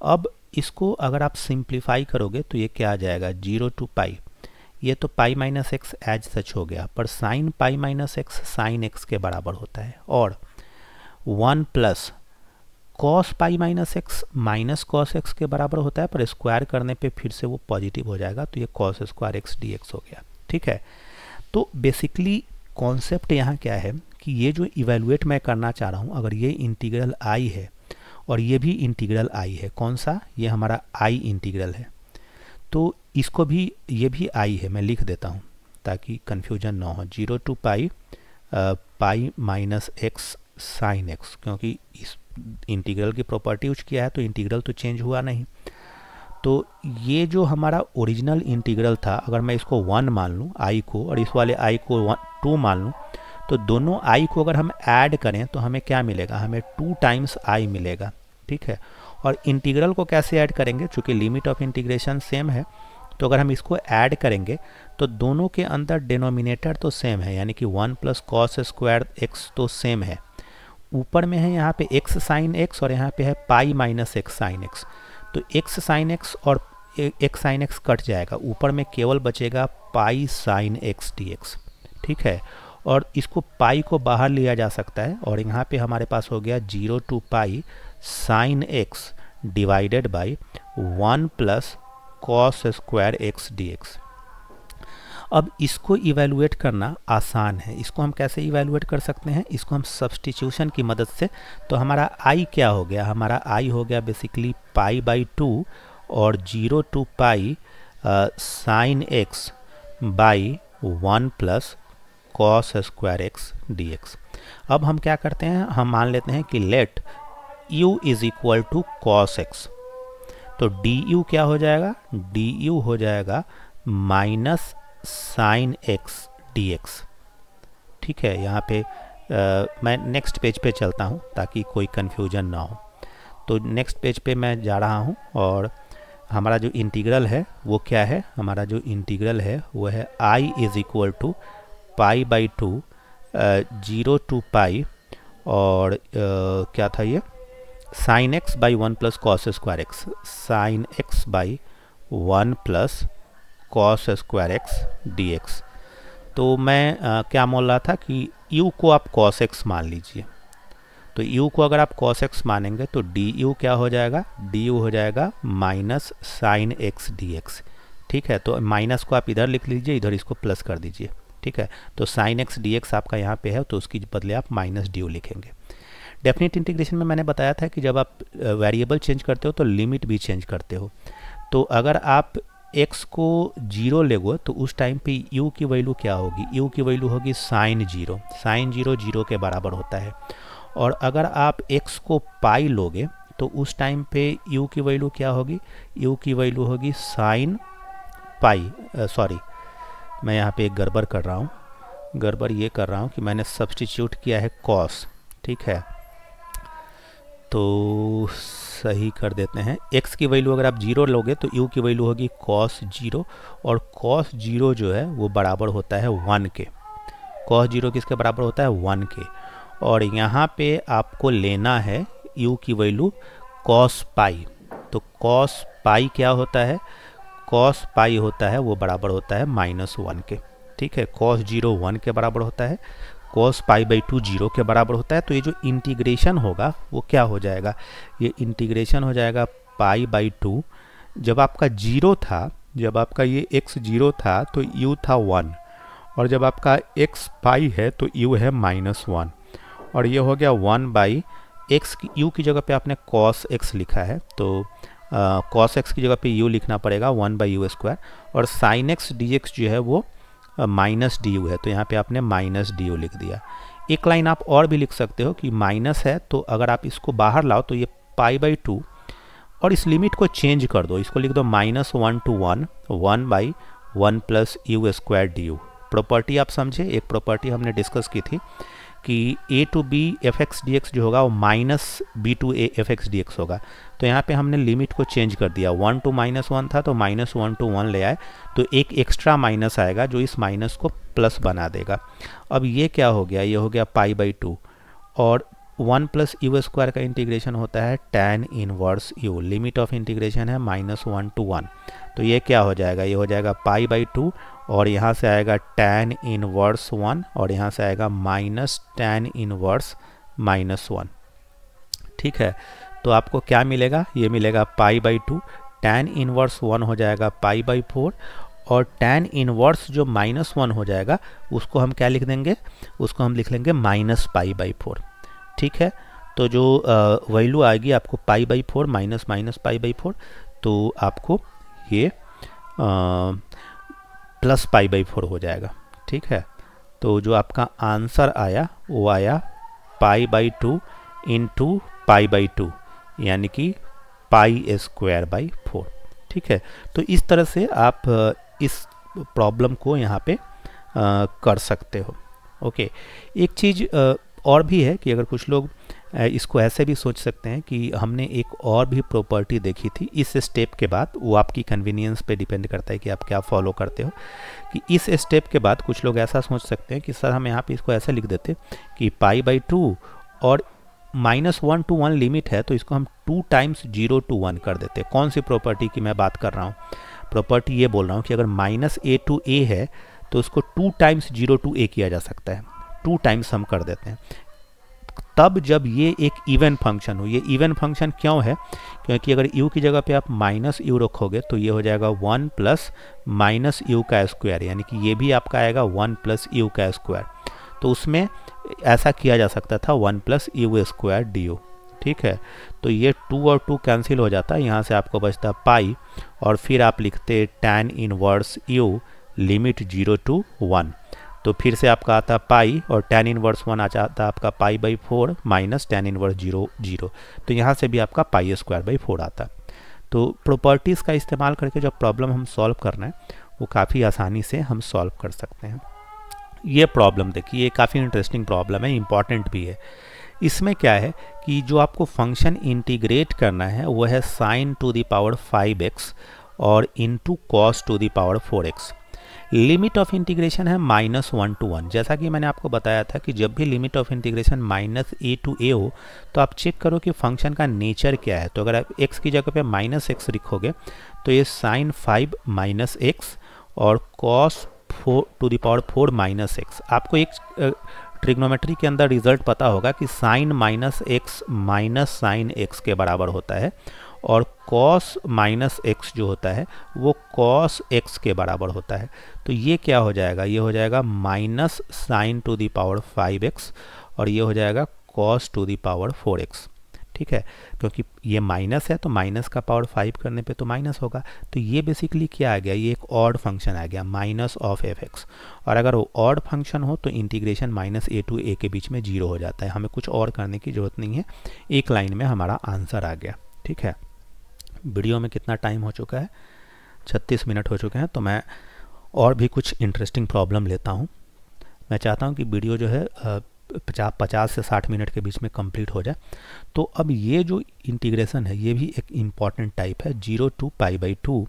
अब इसको अगर आप सिंप्लीफाई करोगे तो ये क्या आ जाएगा? ज़ीरो टू पाई ये तो pi minus x as such हो गया, पर sine pi minus x sine x के बराबर होता है। और one plus cos pi minus x minus cos x के बराबर होता है, पर स्क्वायर करने पे फिर से वो पॉजिटिव हो जाएगा तो ये कॉस स्क्वायर एक्स डी हो गया, ठीक है? तो बेसिकली कॉन्सेप्ट यहाँ क्या है कि ये जो इवेलुएट मैं करना चाह रहा हूँ, अगर ये इंटीग्रल आई है, और ये भी इंटीग्रल आई है, कौन सा? ये हमारा आई इंटीग्रल है। तो इसको भी, ये भी आई है, मैं लिख देता हूँ, ताकि कन्फ्यूज़न ना हो। Zero to pi pi minus x sine x क्योंकि इस इंटीग्रल की प्रॉपर्टी यूज़ किया है तो इंटीग्रल तो चेंज हुआ नहीं। तो ये जो हमारा ओरिजिनल इंटीग्रल था, अगर मैं इसको वन मान लूँ आई को, और इस वाले आई को टू मान लूँ तो दोनों आई को अगर हम ऐड करें तो हमें क्या मिलेगा? हमें टू टाइम्स आई मिलेगा, ठीक है? और इंटीग्रल को कैसे ऐड करेंगे? चूँकि लिमिट ऑफ़ इंटीग्रेशन सेम है तो अगर हम इसको ऐड करेंगे तो दोनों के अंदर डिनोमिनेटर तो सेम है, यानी कि one plus cos square x तो सेम है। ऊपर में है यहाँ पे एक्स साइन एक्स और यहाँ पे है pi minus x sine x तो एक्स साइन एक्स और एक्स साइन एक्स कट जाएगा। ऊपर में केवल बचेगा pi sine x d x ठीक है? और इसको पाई को बाहर लिया जा सकता है और यहाँ पे हमारे पास हो गया zero to pi sine x divided by one plus cos square x d x अब इसको इवेलुएट करना आसान है। इसको हम कैसे इवेलुएट कर सकते हैं? इसको हम सब्सटीट्यूशन की मदद से। तो हमारा आई क्या हो गया? हमारा आई हो गया बेसिकली पाई बाई टू और zero to pi sine x by one plus cos square x d x अब हम क्या करते हैं? हम मान लेते हैं कि let u is equal to cos x तो डी यू क्या हो जाएगा? डी यू हो जाएगा minus sine x d x ठीक है यहाँ पे आ, मैं नेक्स्ट पेज पे चलता हूँ ताकि कोई कन्फ्यूज़न ना हो। तो नेक्स्ट पेज पे मैं जा रहा हूँ और हमारा जो इंटीग्रल है वो क्या है? हमारा जो इंटीग्रल है वो है i is equal to pi by two zero to pi और आ, क्या था ये? Sine x by one plus cos square x sine x by one plus cos square x d x तो मैं आ, क्या बोल रहा था कि यू को आप कॉस एक्स मान लीजिए। तो यू को अगर आप कॉस एक्स मानेंगे तो डी यू क्या हो जाएगा? डी यू हो जाएगा minus sine x d x ठीक है? तो माइनस को आप इधर लिख लीजिए इधर इसको प्लस कर दीजिए। ठीक है? तो साइन एक्स डी एक्स आपका यहाँ पे है तो उसकी बदले आप माइनस ड्यू लिखेंगे। डेफिनेट इंटीग्रेशन में मैंने बताया था कि जब आप वेरिएबल चेंज करते हो तो लिमिट भी चेंज करते हो। तो अगर आप x को ज़ीरो लेगो तो उस टाइम पे u की वैल्यू क्या होगी? u की वैल्यू होगी sine zero. Sine zero zero के बराबर होता है। और अगर आप x को पाई लोगे तो उस टाइम पे u की वैल्यू क्या होगी? u की वैल्यू होगी साइन पाई सॉरी मैं यहाँ पे एक गड़बड़ कर रहा हूँ। गड़बड़ ये कर रहा हूँ कि मैंने सब्सटीट्यूट किया है कॉस ठीक है? तो सही कर देते हैं। X की वैल्यू अगर आप ज़ीरो लोगे तो u की वैल्यू होगी कॉस ज़ीरो और कॉस ज़ीरो जो है वो बराबर होता है वन के। कॉस ज़ीरो किसके बराबर होता है? वन के। और यहाँ पे आपको लेना है u की वैल्यू कॉस पाई तो कॉस पाई क्या होता है? कॉस पाई होता है वो बराबर होता है माइनस वन के। ठीक है? कॉस ज़ीरो वन के बराबर होता है। Cos pi by two zero के बराबर होता है तो ये जो इंटीग्रेशन होगा, वो क्या हो जाएगा? ये इंटीग्रेशन हो जाएगा पाई बाई टू जब आपका ज़ीरो था, जब आपका ये एक्स ज़ीरो था तो यू था वन और जब आपका एक्स पाई है तो यू है माइनस वन और ये हो गया वन बाई एक्स यू की जगह पे आपने कॉस एक्स लिखा है तो कॉस एक्स की जगह पे यू लिखना पड़ेगा वन बाई यू स्क्वायर और साइन एक्स डी एक्स जो है, वो माइनस डी यू है तो यहाँ पे आपने माइनस डी यू लिख दिया। एक लाइन आप और भी लिख सकते हो कि माइनस है तो अगर आप इसको बाहर लाओ तो ये पाई बाई टू और इस लिमिट को चेंज कर दो। इसको लिख दो minus one to one one by one plus u square d u property आप समझे? एक प्रॉपर्टी हमने डिस्कस की थी कि a to b f x d x जो होगा, वो minus b to a f x d x होगा। तो यहाँ पे हमने लिमिट को चेंज कर दिया। वन टू माइनस वन था तो माइनस वन टू वन ले आए। तो एक एक्स्ट्रा माइनस आएगा जो इस माइनस को प्लस बना देगा। अब ये क्या हो गया? ये हो गया पाई बाई टू और वन प्लस यू स्क्वायर का इंटीग्रेशन होता है tan inverse u limit of integration है माइनस वन टू वन तो ये क्या हो जाएगा? ये हो जाएगा पाई बाई टू और यहाँ से आएगा टेन इनवर्स वन और यहाँ से आएगा minus tan inverse minus one ठीक है? तो आपको क्या मिलेगा? ये मिलेगा pi by two tan inverse one हो जाएगा पाई बाई फोर और टेन इनवर्स जो माइनस वन हो जाएगा उसको हम क्या लिख देंगे? उसको हम लिख लेंगे माइनस पाई बाई फोर ठीक है? तो जो वैल्यू आएगी आपको pi by four minus minus pi by four तो आपको ये आ, प्लस पाई बाई फोर हो जाएगा। ठीक है? तो जो आपका आंसर आया वो आया pi by two into pi by two यानी कि पाई स्क्वायर बाई फोर। ठीक है? तो इस तरह से आप इस प्रॉब्लम को यहाँ पे कर सकते हो। ओके? एक चीज़ और भी है कि अगर कुछ लोग इसको ऐसे भी सोच सकते हैं कि हमने एक और भी प्रॉपर्टी देखी थी, इस स्टेप के बाद वो आपकी कन्वीनियंस पे डिपेंड करता है कि आप क्या फॉलो करते हो। कि इस स्टेप के बाद कुछ लोग ऐसा सोच सकते हैं कि, सर, हम यहाँ पे इसको ऐसे लिख देते कि पाई बाई टू और minus one to one limit है तो इसको हम two times zero to one कर देते हैं। कौन सी प्रॉपर्टी की मैं बात कर रहा हूँ? प्रॉपर्टी ये बोल रहा हूँ कि अगर माइनस ए टू ए है तो उसको two times zero to a किया जा सकता है। टू टाइम्स हम कर देते हैं। तब जब ये एक इवन फ़ंक्शन हो, ये इवन फ़ंक्शन क्यों है? क्योंकि अगर यू की जगह पे आप माइनस यू रखोगे तो ये हो जाएगा वन प्लस माइनस यू का स्क्वायर यानी कि ये भी आपका आएगा वन प्लस यू का स्क्वायर तो उसमें ऐसा किया जा सकता था one plus u square d u ठीक है? तो ये टू और टू कैंसिल हो जाता है यहाँ से आपको बचता पाई, और फिर आप लिखते tan inverse u limit zero to one तो फिर से आपका आता पाई, और टेन इनवर्स वन आ जाता आपका pi by four minus tan inverse zero zero तो यहाँ से भी आपका पाई स्क्वायर बाई फोर आता। तो प्रॉपर्टीज़ का इस्तेमाल करके जो प्रॉब्लम हम सॉल्व करना है, वो काफ़ी आसानी से हम सॉल्व कर सकते हैं। ये प्रॉब्लम देखिए, ये काफ़ी इंटरेस्टिंग प्रॉब्लम है इंपॉर्टेंट भी है। इसमें क्या है कि जो आपको फ़ंक्शन इंटीग्रेट करना है वह है sine to the power five x और into cos to the power four x limit of integration है माइनस वन टू वन जैसा कि मैंने आपको बताया था कि जब भी limit of integration minus a to a हो तो आप चेक करो कि फ़ंक्शन का नेचर क्या है। तो अगर आप एक्स की जगह पे माइनस एक्स लिखोगे तो ये साइन फाइव माइनस एक्स और cos four to the power four minus x आपको एक ट्रिग्नोमेट्री के अंदर रिज़ल्ट पता होगा कि sine minus x minus sine x के बराबर होता है और कॉस माइनस एक्स जो होता है, वो कॉस एक्स के बराबर होता है। तो ये क्या हो जाएगा? ये हो जाएगा minus sine to the power five x और ये हो जाएगा cos to the power four x ठीक है? क्योंकि ये माइनस है तो माइनस का पावर फाइव करने पे तो माइनस होगा। तो ये बेसिकली क्या आ गया? ये एक ऑड फ़ंक्शन आ गया माइनस ऑफ़ एफ़ एक्स और अगर वो ऑड फ़ंक्शन हो तो integration minus a to a के बीच में ज़ीरो हो जाता है। हमें कुछ और करने की ज़रूरत नहीं है। एक लाइन में हमारा आंसर आ गया, ठीक है? वीडियो में कितना टाइम हो चुका है? छत्तीस मिनट हो चुके हैं तो मैं और भी कुछ इंटरेस्टिंग प्रॉब्लम लेता हूँ। मैं चाहता हूँ कि वीडियो जो है पचास पचास से साठ मिनट के बीच में कंप्लीट हो जाए। तो अब ये जो इंटीग्रेशन है, ये भी एक इंपॉर्टेंट टाइप है, zero to pi by two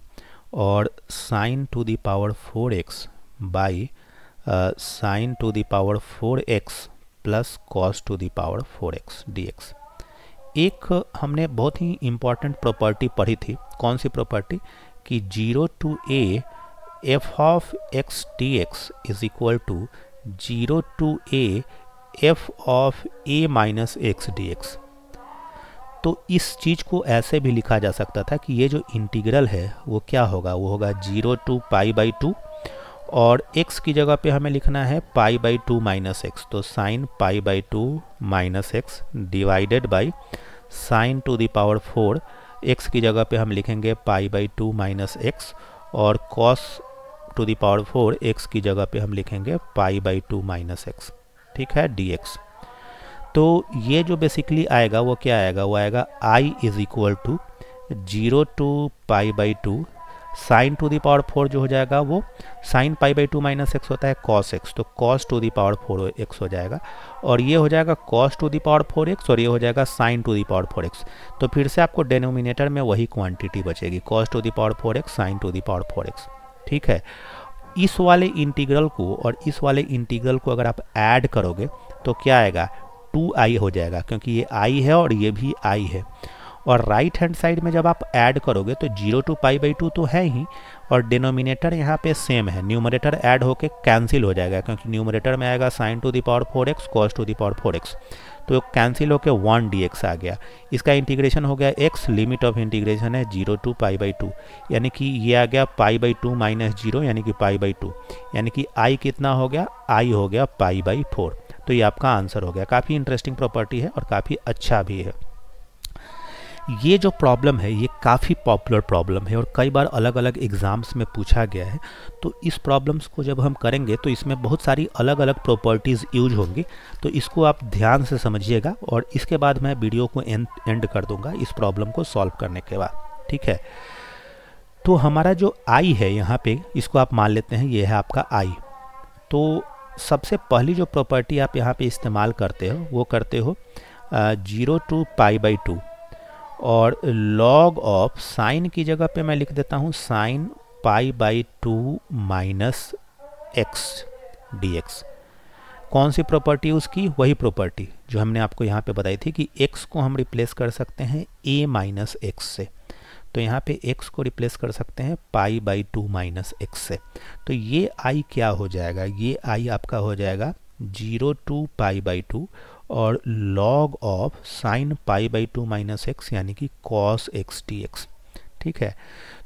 और sine to the power four x by sine to the power four x plus cos to the power four x d x एक हमने बहुत ही इंपॉर्टेंट प्रॉपर्टी पढ़ी थी। कौन सी प्रॉपर्टी कि zero to a f of x d x is equal to zero to a f of a minus x d x तो इस चीज़ को ऐसे भी लिखा जा सकता था कि ये जो इंटीग्रल है, वो क्या होगा? वो होगा zero to pi by two, और x की जगह पे हमें लिखना है pi by two minus x. तो sine pi by two minus x divided by sine to the power four, x की जगह पे हम लिखेंगे pi by two minus x, और cos to the power four, x की जगह पे हम लिखेंगे pi by two minus x. ठीक है एक्स तो ये जो बेसिकली आएगा, वो क्या आएगा? वो आएगा I is equal to zero to pi by two sine to the power four जो हो जाएगा, वो sine pi by two minus x होता है कॉस एक्स तो cos to the power four x हो जाएगा। और ये हो जाएगा cos to the power four x और ये हो जाएगा sine to the power four x तो फिर से आपको डेनोमिनेटर में वही क्वांटिटी बचेगी cos to the power four x sine to the power four x ठीक है? इस वाले इंटीग्रल को और इस वाले इंटीग्रल को अगर आप ऐड करोगे तो क्या आएगा? टू आई हो जाएगा, क्योंकि ये आई है और ये भी आई है। और राइट हैंड साइड में जब आप ऐड करोगे तो zero to pi by two तो है ही और डिनोमिनेटर यहाँ पे सेम है। न्यूमरेटर ऐड होके कैंसिल हो जाएगा, क्योंकि न्यूमरेटर में आएगा sine to the power four x cos to the power four x तो कैंसिल होकर वन डी एक्स आ गया। इसका इंटीग्रेशन हो गया एक्स लिमिट ऑफ़ इंटीग्रेशन है zero to pi by two यानी कि ये आ गया pi by two minus zero यानी कि पाई बाई टू यानी कि आई कितना हो गया? आई हो गया पाई बाई फोर तो ये आपका आंसर हो गया। काफ़ी इंटरेस्टिंग प्रॉपर्टी है और काफ़ी अच्छा भी है। ये जो प्रॉब्लम है, ये काफ़ी पॉपुलर प्रॉब्लम है और कई बार अलग अलग एग्ज़ाम्स में पूछा गया है। तो इस प्रॉब्लम्स को जब हम करेंगे तो इसमें बहुत सारी अलग अलग प्रॉपर्टीज़ यूज़ होंगी। तो इसको आप ध्यान से समझिएगा और इसके बाद मैं वीडियो को एंड एंड कर दूँगा इस प्रॉब्लम को सॉल्व करने के बाद। ठीक है? तो हमारा जो आई है यहाँ पे, इसको आप मान लेते हैं, ये है आपका आई तो सबसे पहली जो प्रॉपर्टी आप यहाँ पे इस्तेमाल करते हो, वो करते हो zero to pi by two और लॉग ऑफ़ साइन की जगह पे मैं लिख देता हूँ sine pi by two minus x d कौन सी प्रॉपर्टी उसकी? वही प्रॉपर्टी जो हमने आपको यहाँ पे बताई थी कि x को हम रिप्लेस कर सकते हैं a माइनस एक्स से। तो यहाँ पे x को रिप्लेस कर सकते हैं pi by two minus x से। तो ये i क्या हो जाएगा? ये i आपका हो जाएगा zero to pi by two और log of sine pi by two minus x यानी कि कॉस एक्स टी एक्स ठीक है?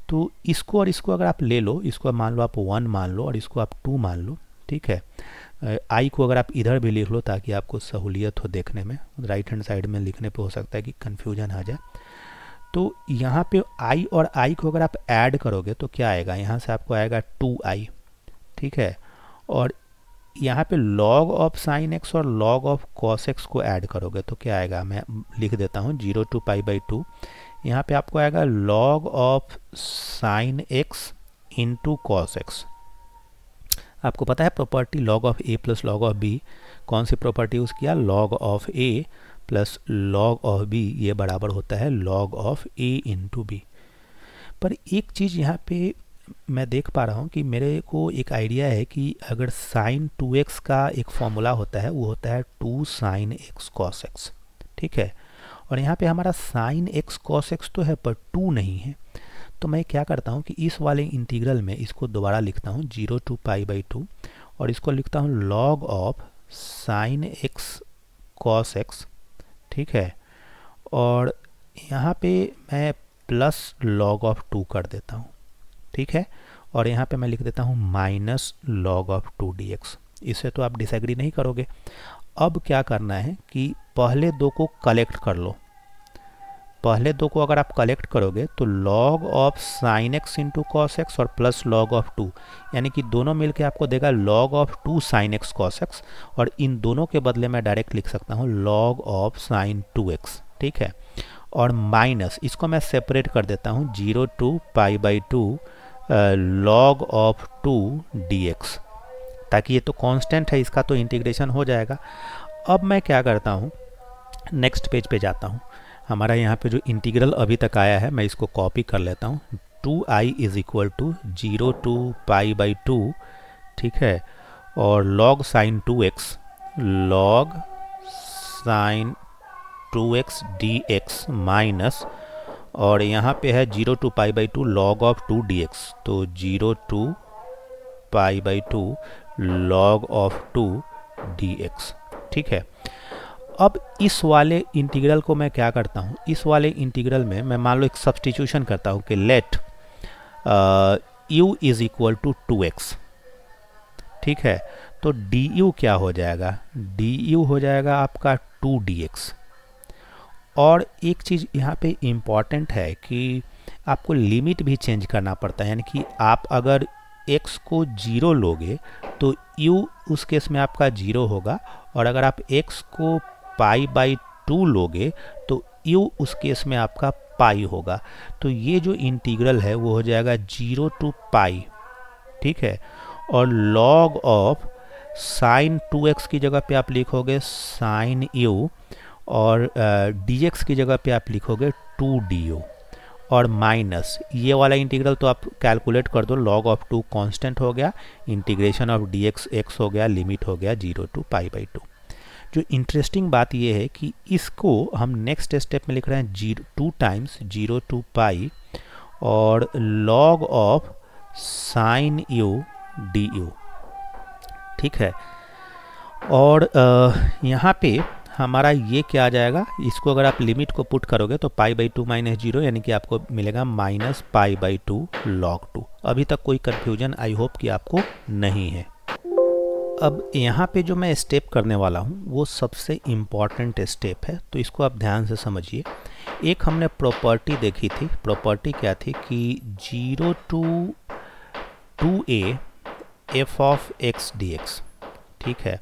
तो इसको और इसको अगर आप ले लो, इसको मान लो, आप वन मान लो और इसको आप टू मान लो, ठीक है? आई को अगर आप इधर भी लिख लो ताकि आपको सहूलियत हो देखने में राइट हैंड साइड में लिखने पे हो सकता है कि कन्फ्यूज़न आ जाए। तो यहाँ पे आई और आई को अगर आप ऐड करोगे तो क्या आएगा? यहाँ से आपको आएगा टू आई ठीक है? और यहाँ पे log ऑफ़ साइन एक्स और log ऑफ़ कॉस एक्स को ऐड करोगे तो क्या आएगा? मैं लिख देता हूँ zero to pi by two यहाँ पे आपको आएगा log of sine x into cos x आपको पता है property log of a plus log of b कौन सी प्रॉपर्टी यूज़ किया? Log of a plus log of b ये बराबर होता है log of a into b पर एक चीज़ यहाँ पे मैं देख पा रहा हूँ कि मेरे को एक आइडिया है कि अगर साइन टू एक्स का एक फॉर्मूला होता है, वो होता है two sine x cos x ठीक है? और यहाँ पे हमारा साइन एक्स कॉस एक्स तो है, पर टू नहीं है। तो मैं क्या करता हूँ कि इस वाले इंटीग्रल में इसको दोबारा लिखता हूँ zero to pi by two और इसको लिखता हूँ log of sine x cos x ठीक है? और यहाँ पे मैं प्लस लॉग ऑफ़ टू कर देता हूँ। ठीक है? और यहाँ पे मैं लिख देता हूँ minus log of two d x इससे तो आप डिसएग्री नहीं करोगे। अब क्या करना है कि पहले दो को कलेक्ट कर लो। पहले दो को अगर आप कलेक्ट करोगे तो log of sine x into cos x और प्लस लॉग ऑफ़ टू यानी कि दोनों मिलके आपको देगा log of two sine x cos x और इन दोनों के बदले मैं डायरेक्ट लिख सकता हूँ log of sine two x ठीक है? और माइनस इसको मैं सेपरेट कर देता हूँ zero to pi by two log of two d x ताकि ये तो कांस्टेंट है, इसका तो इंटीग्रेशन हो जाएगा। अब मैं क्या करता हूँ? नेक्स्ट पेज पे जाता हूँ। हमारा यहाँ पे जो इंटीग्रल अभी तक आया है, मैं इसको कॉपी कर लेता हूँ। Two I is equal to zero to pi by two ठीक है? और log sine two x log sine two x d x minus और यहाँ पे है zero to pi by two log of two d x. तो zero to pi by two log of two d x. ठीक है? अब इस वाले इंटीग्रल को मैं क्या करता हूँ? इस वाले इंटीग्रल में मैं मान लो एक सब्सटीट्यूशन करता हूँ कि let u is equal to two x ठीक है? तो डी यू क्या हो जाएगा? डी यू हो जाएगा आपका टू डी एक्स और एक चीज़ यहाँ पे इंपॉर्टेंट है कि आपको लिमिट भी चेंज करना पड़ता है, यानी कि आप अगर x को ज़ीरो लोगे तो u उस केस में आपका ज़ीरो होगा और अगर आप x को पाई बाई टू लोगे तो यू उस केस में आपका पाई होगा। तो ये जो इंटीग्रल है, वो हो जाएगा ज़ीरो टू पाई ठीक है? और log of sine two x की जगह पे आप लिखोगे साइन यू और डी एक्स की जगह पे आप लिखोगे टू डी यू और माइनस ये वाला इंटीग्रल तो आप कैलकुलेट कर दो लॉग ऑफ़ टू कांस्टेंट हो गया integration of d x x हो गया लिमिट हो गया zero to pi by two जो इंटरेस्टिंग बात यह है कि इसको हम नेक्स्ट स्टेप में लिख रहे हैं zero two times zero to pi और log of sine u d u ठीक है? और यहाँ पे हमारा ये क्या आ जाएगा? इसको अगर आप लिमिट को पुट करोगे तो pi by two minus zero यानी कि आपको मिलेगा minus pi by two log two अभी तक कोई कन्फ्यूज़न आई होप कि आपको नहीं है। अब यहाँ पे जो मैं स्टेप करने वाला हूँ, वो सबसे इंपॉर्टेंट स्टेप है तो इसको आप ध्यान से समझिए। एक हमने प्रॉपर्टी देखी थी। प्रॉपर्टी क्या थी कि zero to two a f of x d x ठीक है?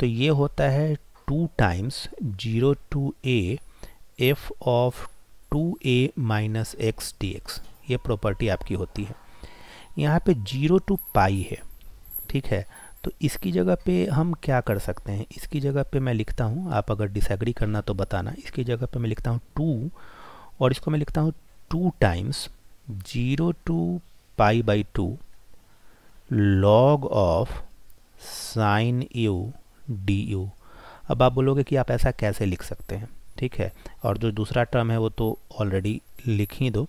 तो ये होता है two times zero to a f of two a minus x d ये प्रॉपर्टी आपकी होती है। यहाँ पे ज़ीरो टू पाई है। ठीक है? तो इसकी जगह पे हम क्या कर सकते हैं? इसकी जगह पे मैं लिखता हूँ। आप अगर डिसएग्री करना तो बताना। इसकी जगह पे मैं लिखता हूँ टू और इसको मैं लिखता हूँ two times zero to pi by two log of sine u d u अब आप बोलोगे कि आप ऐसा कैसे लिख सकते हैं? ठीक है? और जो दूसरा टर्म है वो तो ऑलरेडी लिख ही दो।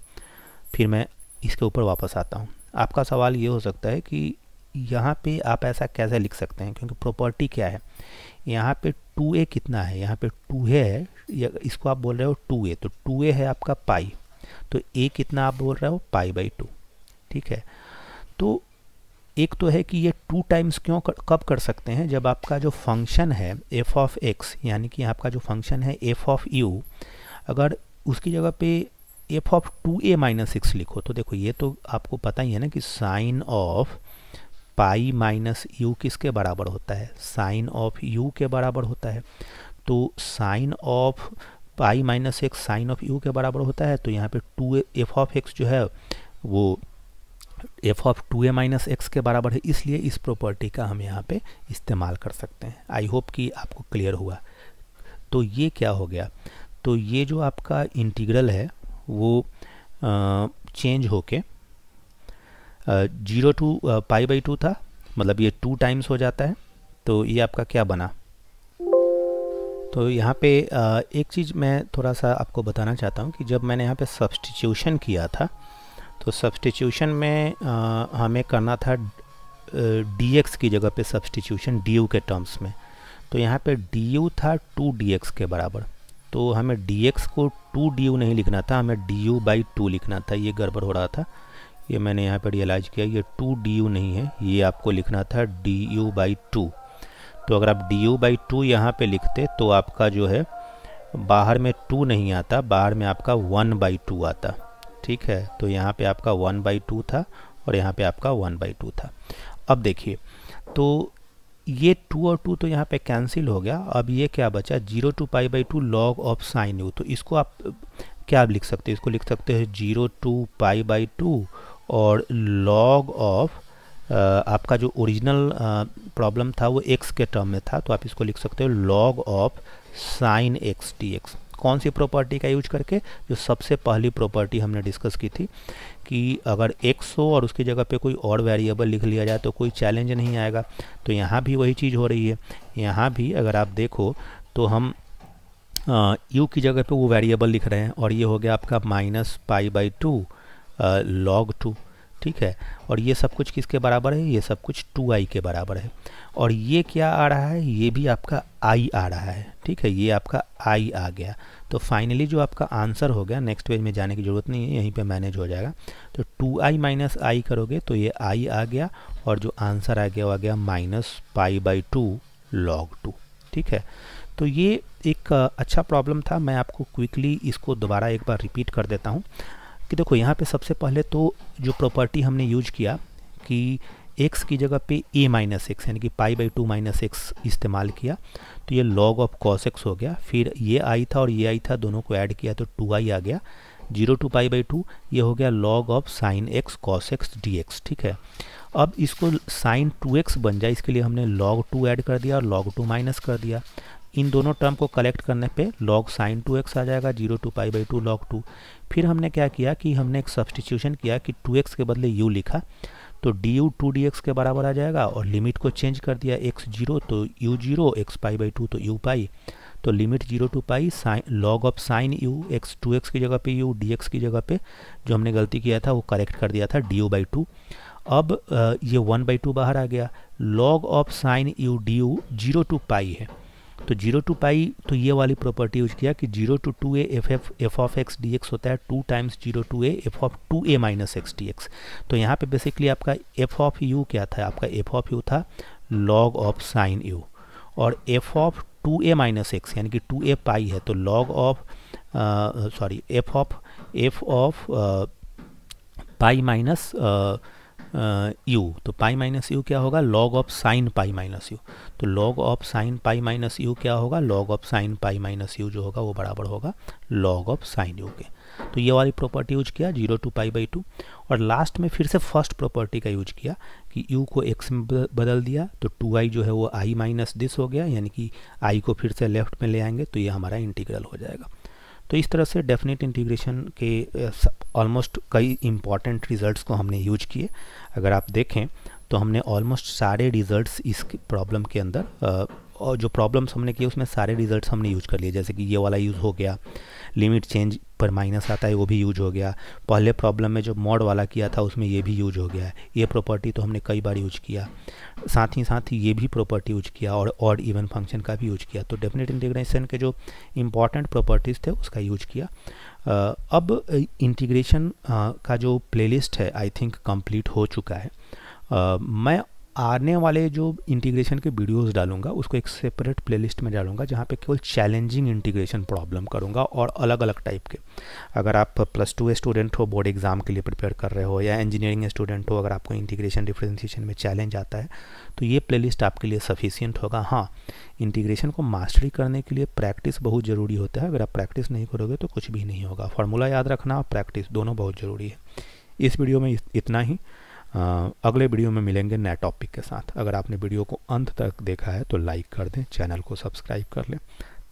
फिर मैं इसके ऊपर वापस आता हूँ। आपका सवाल ये हो सकता है कि यहाँ पे आप ऐसा कैसे लिख सकते हैं? क्योंकि प्रॉपर्टी क्या है? यहाँ पे टू ए कितना है? यहाँ पे टू है। या इसको आप बोल रहे हो टू ए तो टू ए है आपका पाई तो ए कितना आप बोल रहे हो? पाई बाई टू ठीक है? तो एक तो है कि ये टू टाइम्स क्यों कर, कब कर सकते हैं? जब आपका जो फ़ंक्शन है एफ़ ऑफ़ एक्स यानी कि आपका जो फ़ंक्शन है एफ़ ऑफ़ यू अगर उसकी जगह पे f of two a minus six लिखो तो देखो ये तो आपको पता ही है ना कि sine of pi minus u किसके बराबर होता है? साइन ऑफ़ यू के बराबर होता है। तो sine of pi minus x sine of u के बराबर होता है तो यहाँ पे टू एफ़ ऑफ़ एक्स जो है वो f of two a minus x के बराबर है इसलिए इस प्रॉपर्टी का हम यहाँ पे इस्तेमाल कर सकते हैं। आई होप कि आपको क्लियर हुआ। तो ये क्या हो गया? तो ये जो आपका इंटीग्रल है वो आ, चेंज होके zero to pi by two था मतलब ये टू टाइम्स हो जाता है। तो ये आपका क्या बना? तो यहाँ पे एक चीज़ मैं थोड़ा सा आपको बताना चाहता हूँ कि जब मैंने यहाँ पे सब्सटीट्यूशन किया था तो सब्सटीट्यूशन में आ, हमें करना था डी एक्स की जगह पे सब्सटीट्यूशन डी यू के टर्म्स में। तो यहाँ पे डी यू था टू डी एक्स के बराबर। तो हमें डी एक्स को टू डी यू नहीं लिखना था हमें डी यू बाई टू लिखना था। ये गड़बड़ हो रहा था। ये मैंने यहाँ पे रियलाइज़ किया ये टू डी यू नहीं है ये आपको लिखना था डी यू बाई टू तो अगर आप डी यू बाई टू यहाँ पर लिखते तो आपका जो है बाहर में टू नहीं आता बाहर में आपका वन बाई टू आता। ठीक है? तो यहाँ पे आपका वन बाई टू था और यहाँ पे आपका वन बाई टू था। अब देखिए तो ये टू और टू तो यहाँ पे कैंसिल हो गया। अब ये क्या बचा? Zero to pi by two log of sine u तो इसको आप, क्या आप लिख सकते हैं? इसको लिख सकते हैं zero to pi by two और लॉग ऑफ़ आपका जो ओरिजिनल प्रॉब्लम था वो एक्स के टर्म में था। तो आप इसको लिख सकते हो log of sine x d x कौन सी प्रॉपर्टी का यूज़ करके, जो सबसे पहली प्रॉपर्टी हमने डिस्कस की थी, कि अगर एक्स हो और उसकी जगह पे कोई और वेरिएबल लिख लिया जाए तो कोई चैलेंज नहीं आएगा। तो यहाँ भी वही चीज़ हो रही है। यहाँ भी अगर आप देखो तो हम यू की जगह पे वो वेरिएबल लिख रहे हैं और ये हो गया आपका minus pi by two log two ठीक है? और ये सब कुछ किसके बराबर है? ये सब कुछ टू आई के बराबर है। और ये क्या आ रहा है? ये भी आपका आई आ रहा है। ठीक है? ये आपका आई आ गया। तो फाइनली जो आपका आंसर हो गया नेक्स्ट पेज में जाने की ज़रूरत नहीं है, यहीं पे मैनेज हो जाएगा। तो टू आई माइनस आई करोगे तो ये आई आ गया और जो आंसर आ गया वो आ गया minus pi by two log two ठीक है? तो ये एक अच्छा प्रॉब्लम था। मैं आपको क्विकली इसको दोबारा एक बार रिपीट कर देता हूँ। कि देखो यहाँ पे सबसे पहले तो जो प्रॉपर्टी हमने यूज़ किया कि एक्स की जगह पे ए माइनस एक्स यानी कि pi by two minus x इस्तेमाल किया तो ये लॉग ऑफ़ कॉस एक्स हो गया। फिर ये आई था और ये आई था, दोनों को ऐड किया तो टू आई आ गया। Zero to pi by two ये हो गया log of sine x cos x d x ठीक है? अब इसको साइन टू एक्स बन जाए, इसके लिए हमने लॉग टू ऐड कर दिया और लॉग टू माइनस कर दिया। इन दोनों टर्म को कलेक्ट करने पे लॉग साइन टू एक्स आ जाएगा zero to pi by two log two फिर हमने क्या किया कि हमने एक सब्सटीट्यूशन किया कि टू एक्स के बदले यू लिखा तो d u two d x के बराबर आ जाएगा और लिमिट को चेंज कर दिया एक्स ज़ीरो तो u zero x pi by two तो यू पाई तो limit zero to pi sine log of sine u x two x की जगह पे यू डी एक्स की जगह पे, जो हमने गलती किया था, वो करेक्ट कर दिया था डी यू बाई टू अब ये वन बाई टू बाहर आ गया। Log of sine u d u zero to pi है। तो ज़ीरो टू पाई तो ये वाली प्रॉपर्टी यूज़ किया कि zero to two a f f f of x d x होता है two times zero to a, f of two a minus x d x तो यहाँ पे बेसिकली आपका एफ़ ऑफ़ यू क्या था? आपका एफ़ ऑफ़ यू था लॉग ऑफ़ साइन यू और f of two a minus x, यानी कि टू ए पाई है तो log of sorry f of f of pi minus u तो पाई माइनस यू क्या होगा? Log of sine pi minus u. तो log of sine pi minus u क्या होगा? Log of sine pi minus u जो होगा, वो बराबर होगा लॉग ऑफ़ साइन यू के। तो ये वाली प्रॉपर्टी यूज़ किया, zero to pi by two. और लास्ट में फिर से फ़र्स्ट प्रॉपर्टी का यूज़ किया कि यू को एक्स में बदल दिया तो टू आई जो है वो आई माइनस दिस हो गया, यानी कि आई को फिर से लेफ़्ट में ले आएँगे तो ये हमारा इंटीग्रल हो जाएगा। तो इस तरह से डेफिनेट इंटीग्रेशन के ऑलमोस्ट कई इंपॉर्टेंट रिजल्ट्स को हमने यूज़ किए। अगर आप देखें तो हमने ऑलमोस्ट सारे रिजल्ट्स इस प्रॉब्लम के अंदर और जो प्रॉब्लम्स हमने किए, उसमें सारे रिजल्ट्स हमने यूज़ कर लिए। जैसे कि ये वाला यूज़ हो गया लिमिट चेंज पर माइनस आता है, वो भी यूज़ हो गया। पहले प्रॉब्लम में जो मॉड वाला किया था, उसमें ये भी यूज़ हो गया। है ये प्रॉपर्टी तो हमने कई बार यूज़ किया। साथ ही साथ ही ये भी प्रॉपर्टी यूज़ किया और ऑड इवन फ़ंक्शन का भी यूज़ किया। तो डेफिनेट इंटीग्रेशन के जो इंपॉर्टेंट प्रॉपर्टीज़ थे, उसका यूज़ किया। अब इंटीग्रेशन का जो प्लेलिस्ट है आई थिंक कंप्लीट हो चुका है। मैं आने वाले जो इंटीग्रेशन के वीडियोस डालूँगा, उसको एक सेपरेट प्लेलिस्ट में डालूँगा, जहाँ पे केवल चैलेंजिंग इंटीग्रेशन प्रॉब्लम करूँगा और अलग अलग टाइप के। अगर आप प्लस टू स्टूडेंट हो बोर्ड एग्ज़ाम के लिए प्रिपेयर कर रहे हो, या इंजीनियरिंग स्टूडेंट हो, अगर आपको इंटीग्रेशन डिफ्रेंसिएशन में चैलेंज आता है तो ये प्लेलिस्ट आपके लिए सफिशियंट होगा। हाँ इंटीग्रेशन को मास्टरी करने के लिए प्रैक्टिस बहुत ज़रूरी होता है। अगर आप प्रैक्टिस नहीं करोगे तो कुछ भी नहीं होगा। फार्मूला याद रखना और प्रैक्टिस दोनों बहुत ज़रूरी है। इस वीडियो में इतना ही। अगले वीडियो में मिलेंगे नए टॉपिक के साथ। अगर आपने वीडियो को अंत तक देखा है तो लाइक कर दें, चैनल को सब्सक्राइब कर लें।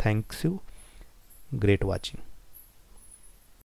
Thanks you great watching